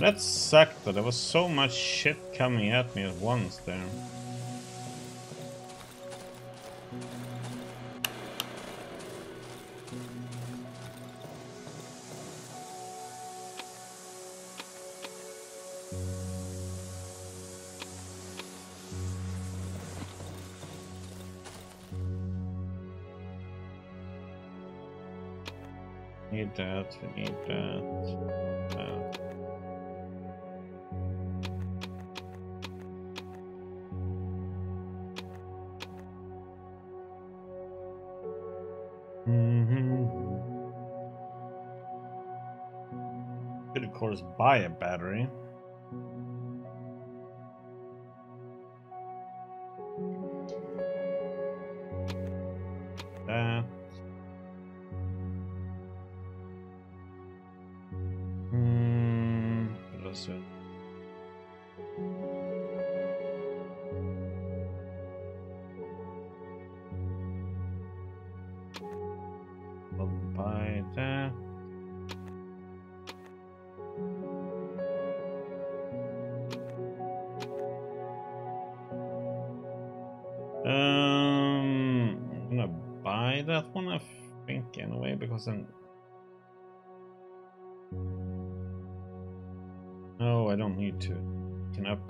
[SPEAKER 1] That sucked that there was so much shit coming at me at once there. Need that, we need that. A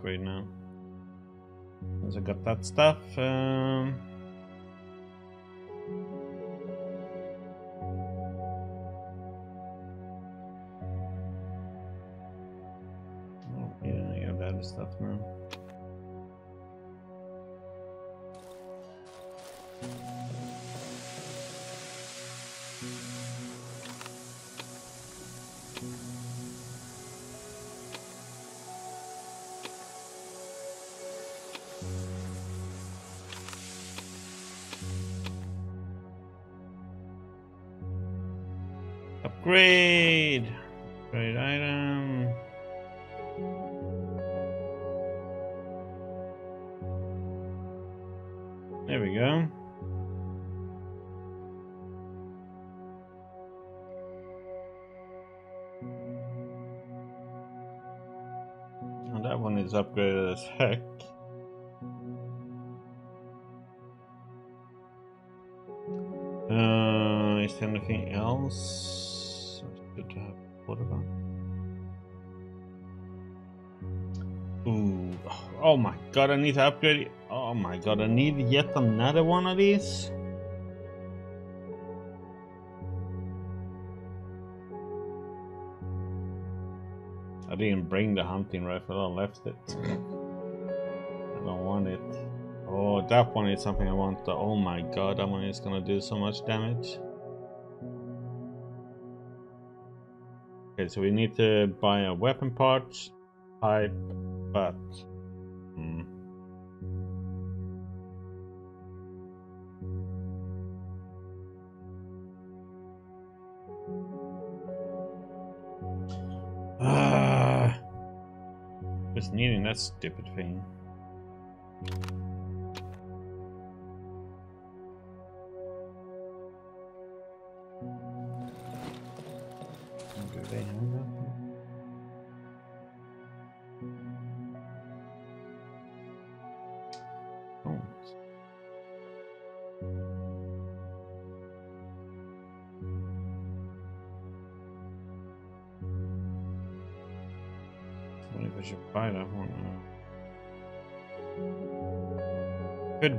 [SPEAKER 1] upgrade now. Once I got that stuff. Um, upgraded as heck. Uh, is there anything else? To have. About? Ooh, oh my god! I need to upgrade. Oh my god! I need yet another one of these. Bring the hunting rifle. I left it. I don't want it. Oh, that one is something I want. Oh my god, that one is gonna do so much damage. Okay, so we need to buy a weapon part, pipe, just needing that stupid thing.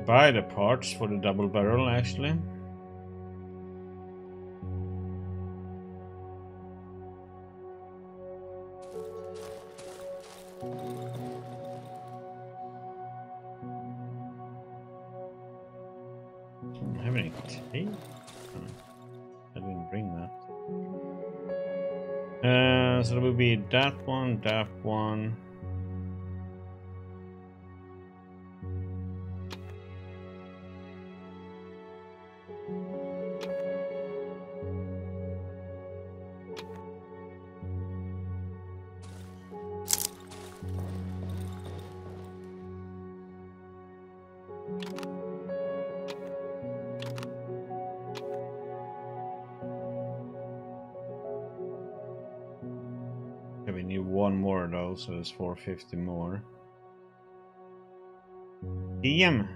[SPEAKER 1] Buy the parts for the double barrel actually. That one, that one. So there's 450 more. DM.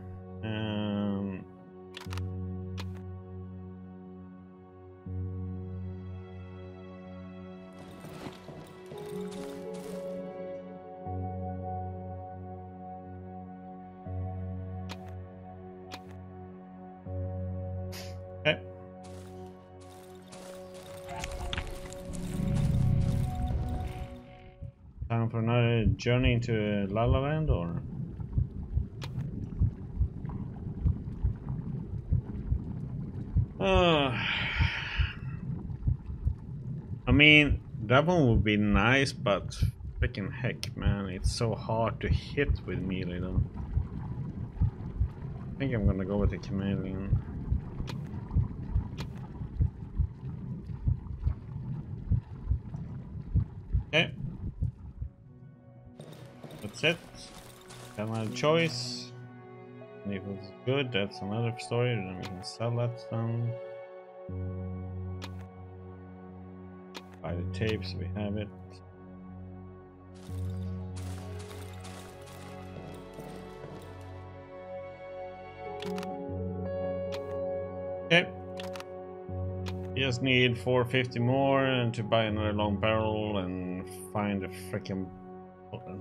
[SPEAKER 1] Journey into La La Land, or? Uh, I mean, that one would be nice, but freaking heck, man, it's so hard to hit with melee though. I think I'm gonna go with the chameleon. It. Got my choice. And if it's good, that's another story, then we can sell that stuff. Buy the tapes, we have it. Okay. Just need 450 more and to buy another long barrel and find a freaking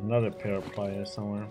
[SPEAKER 1] another pair of pliers somewhere.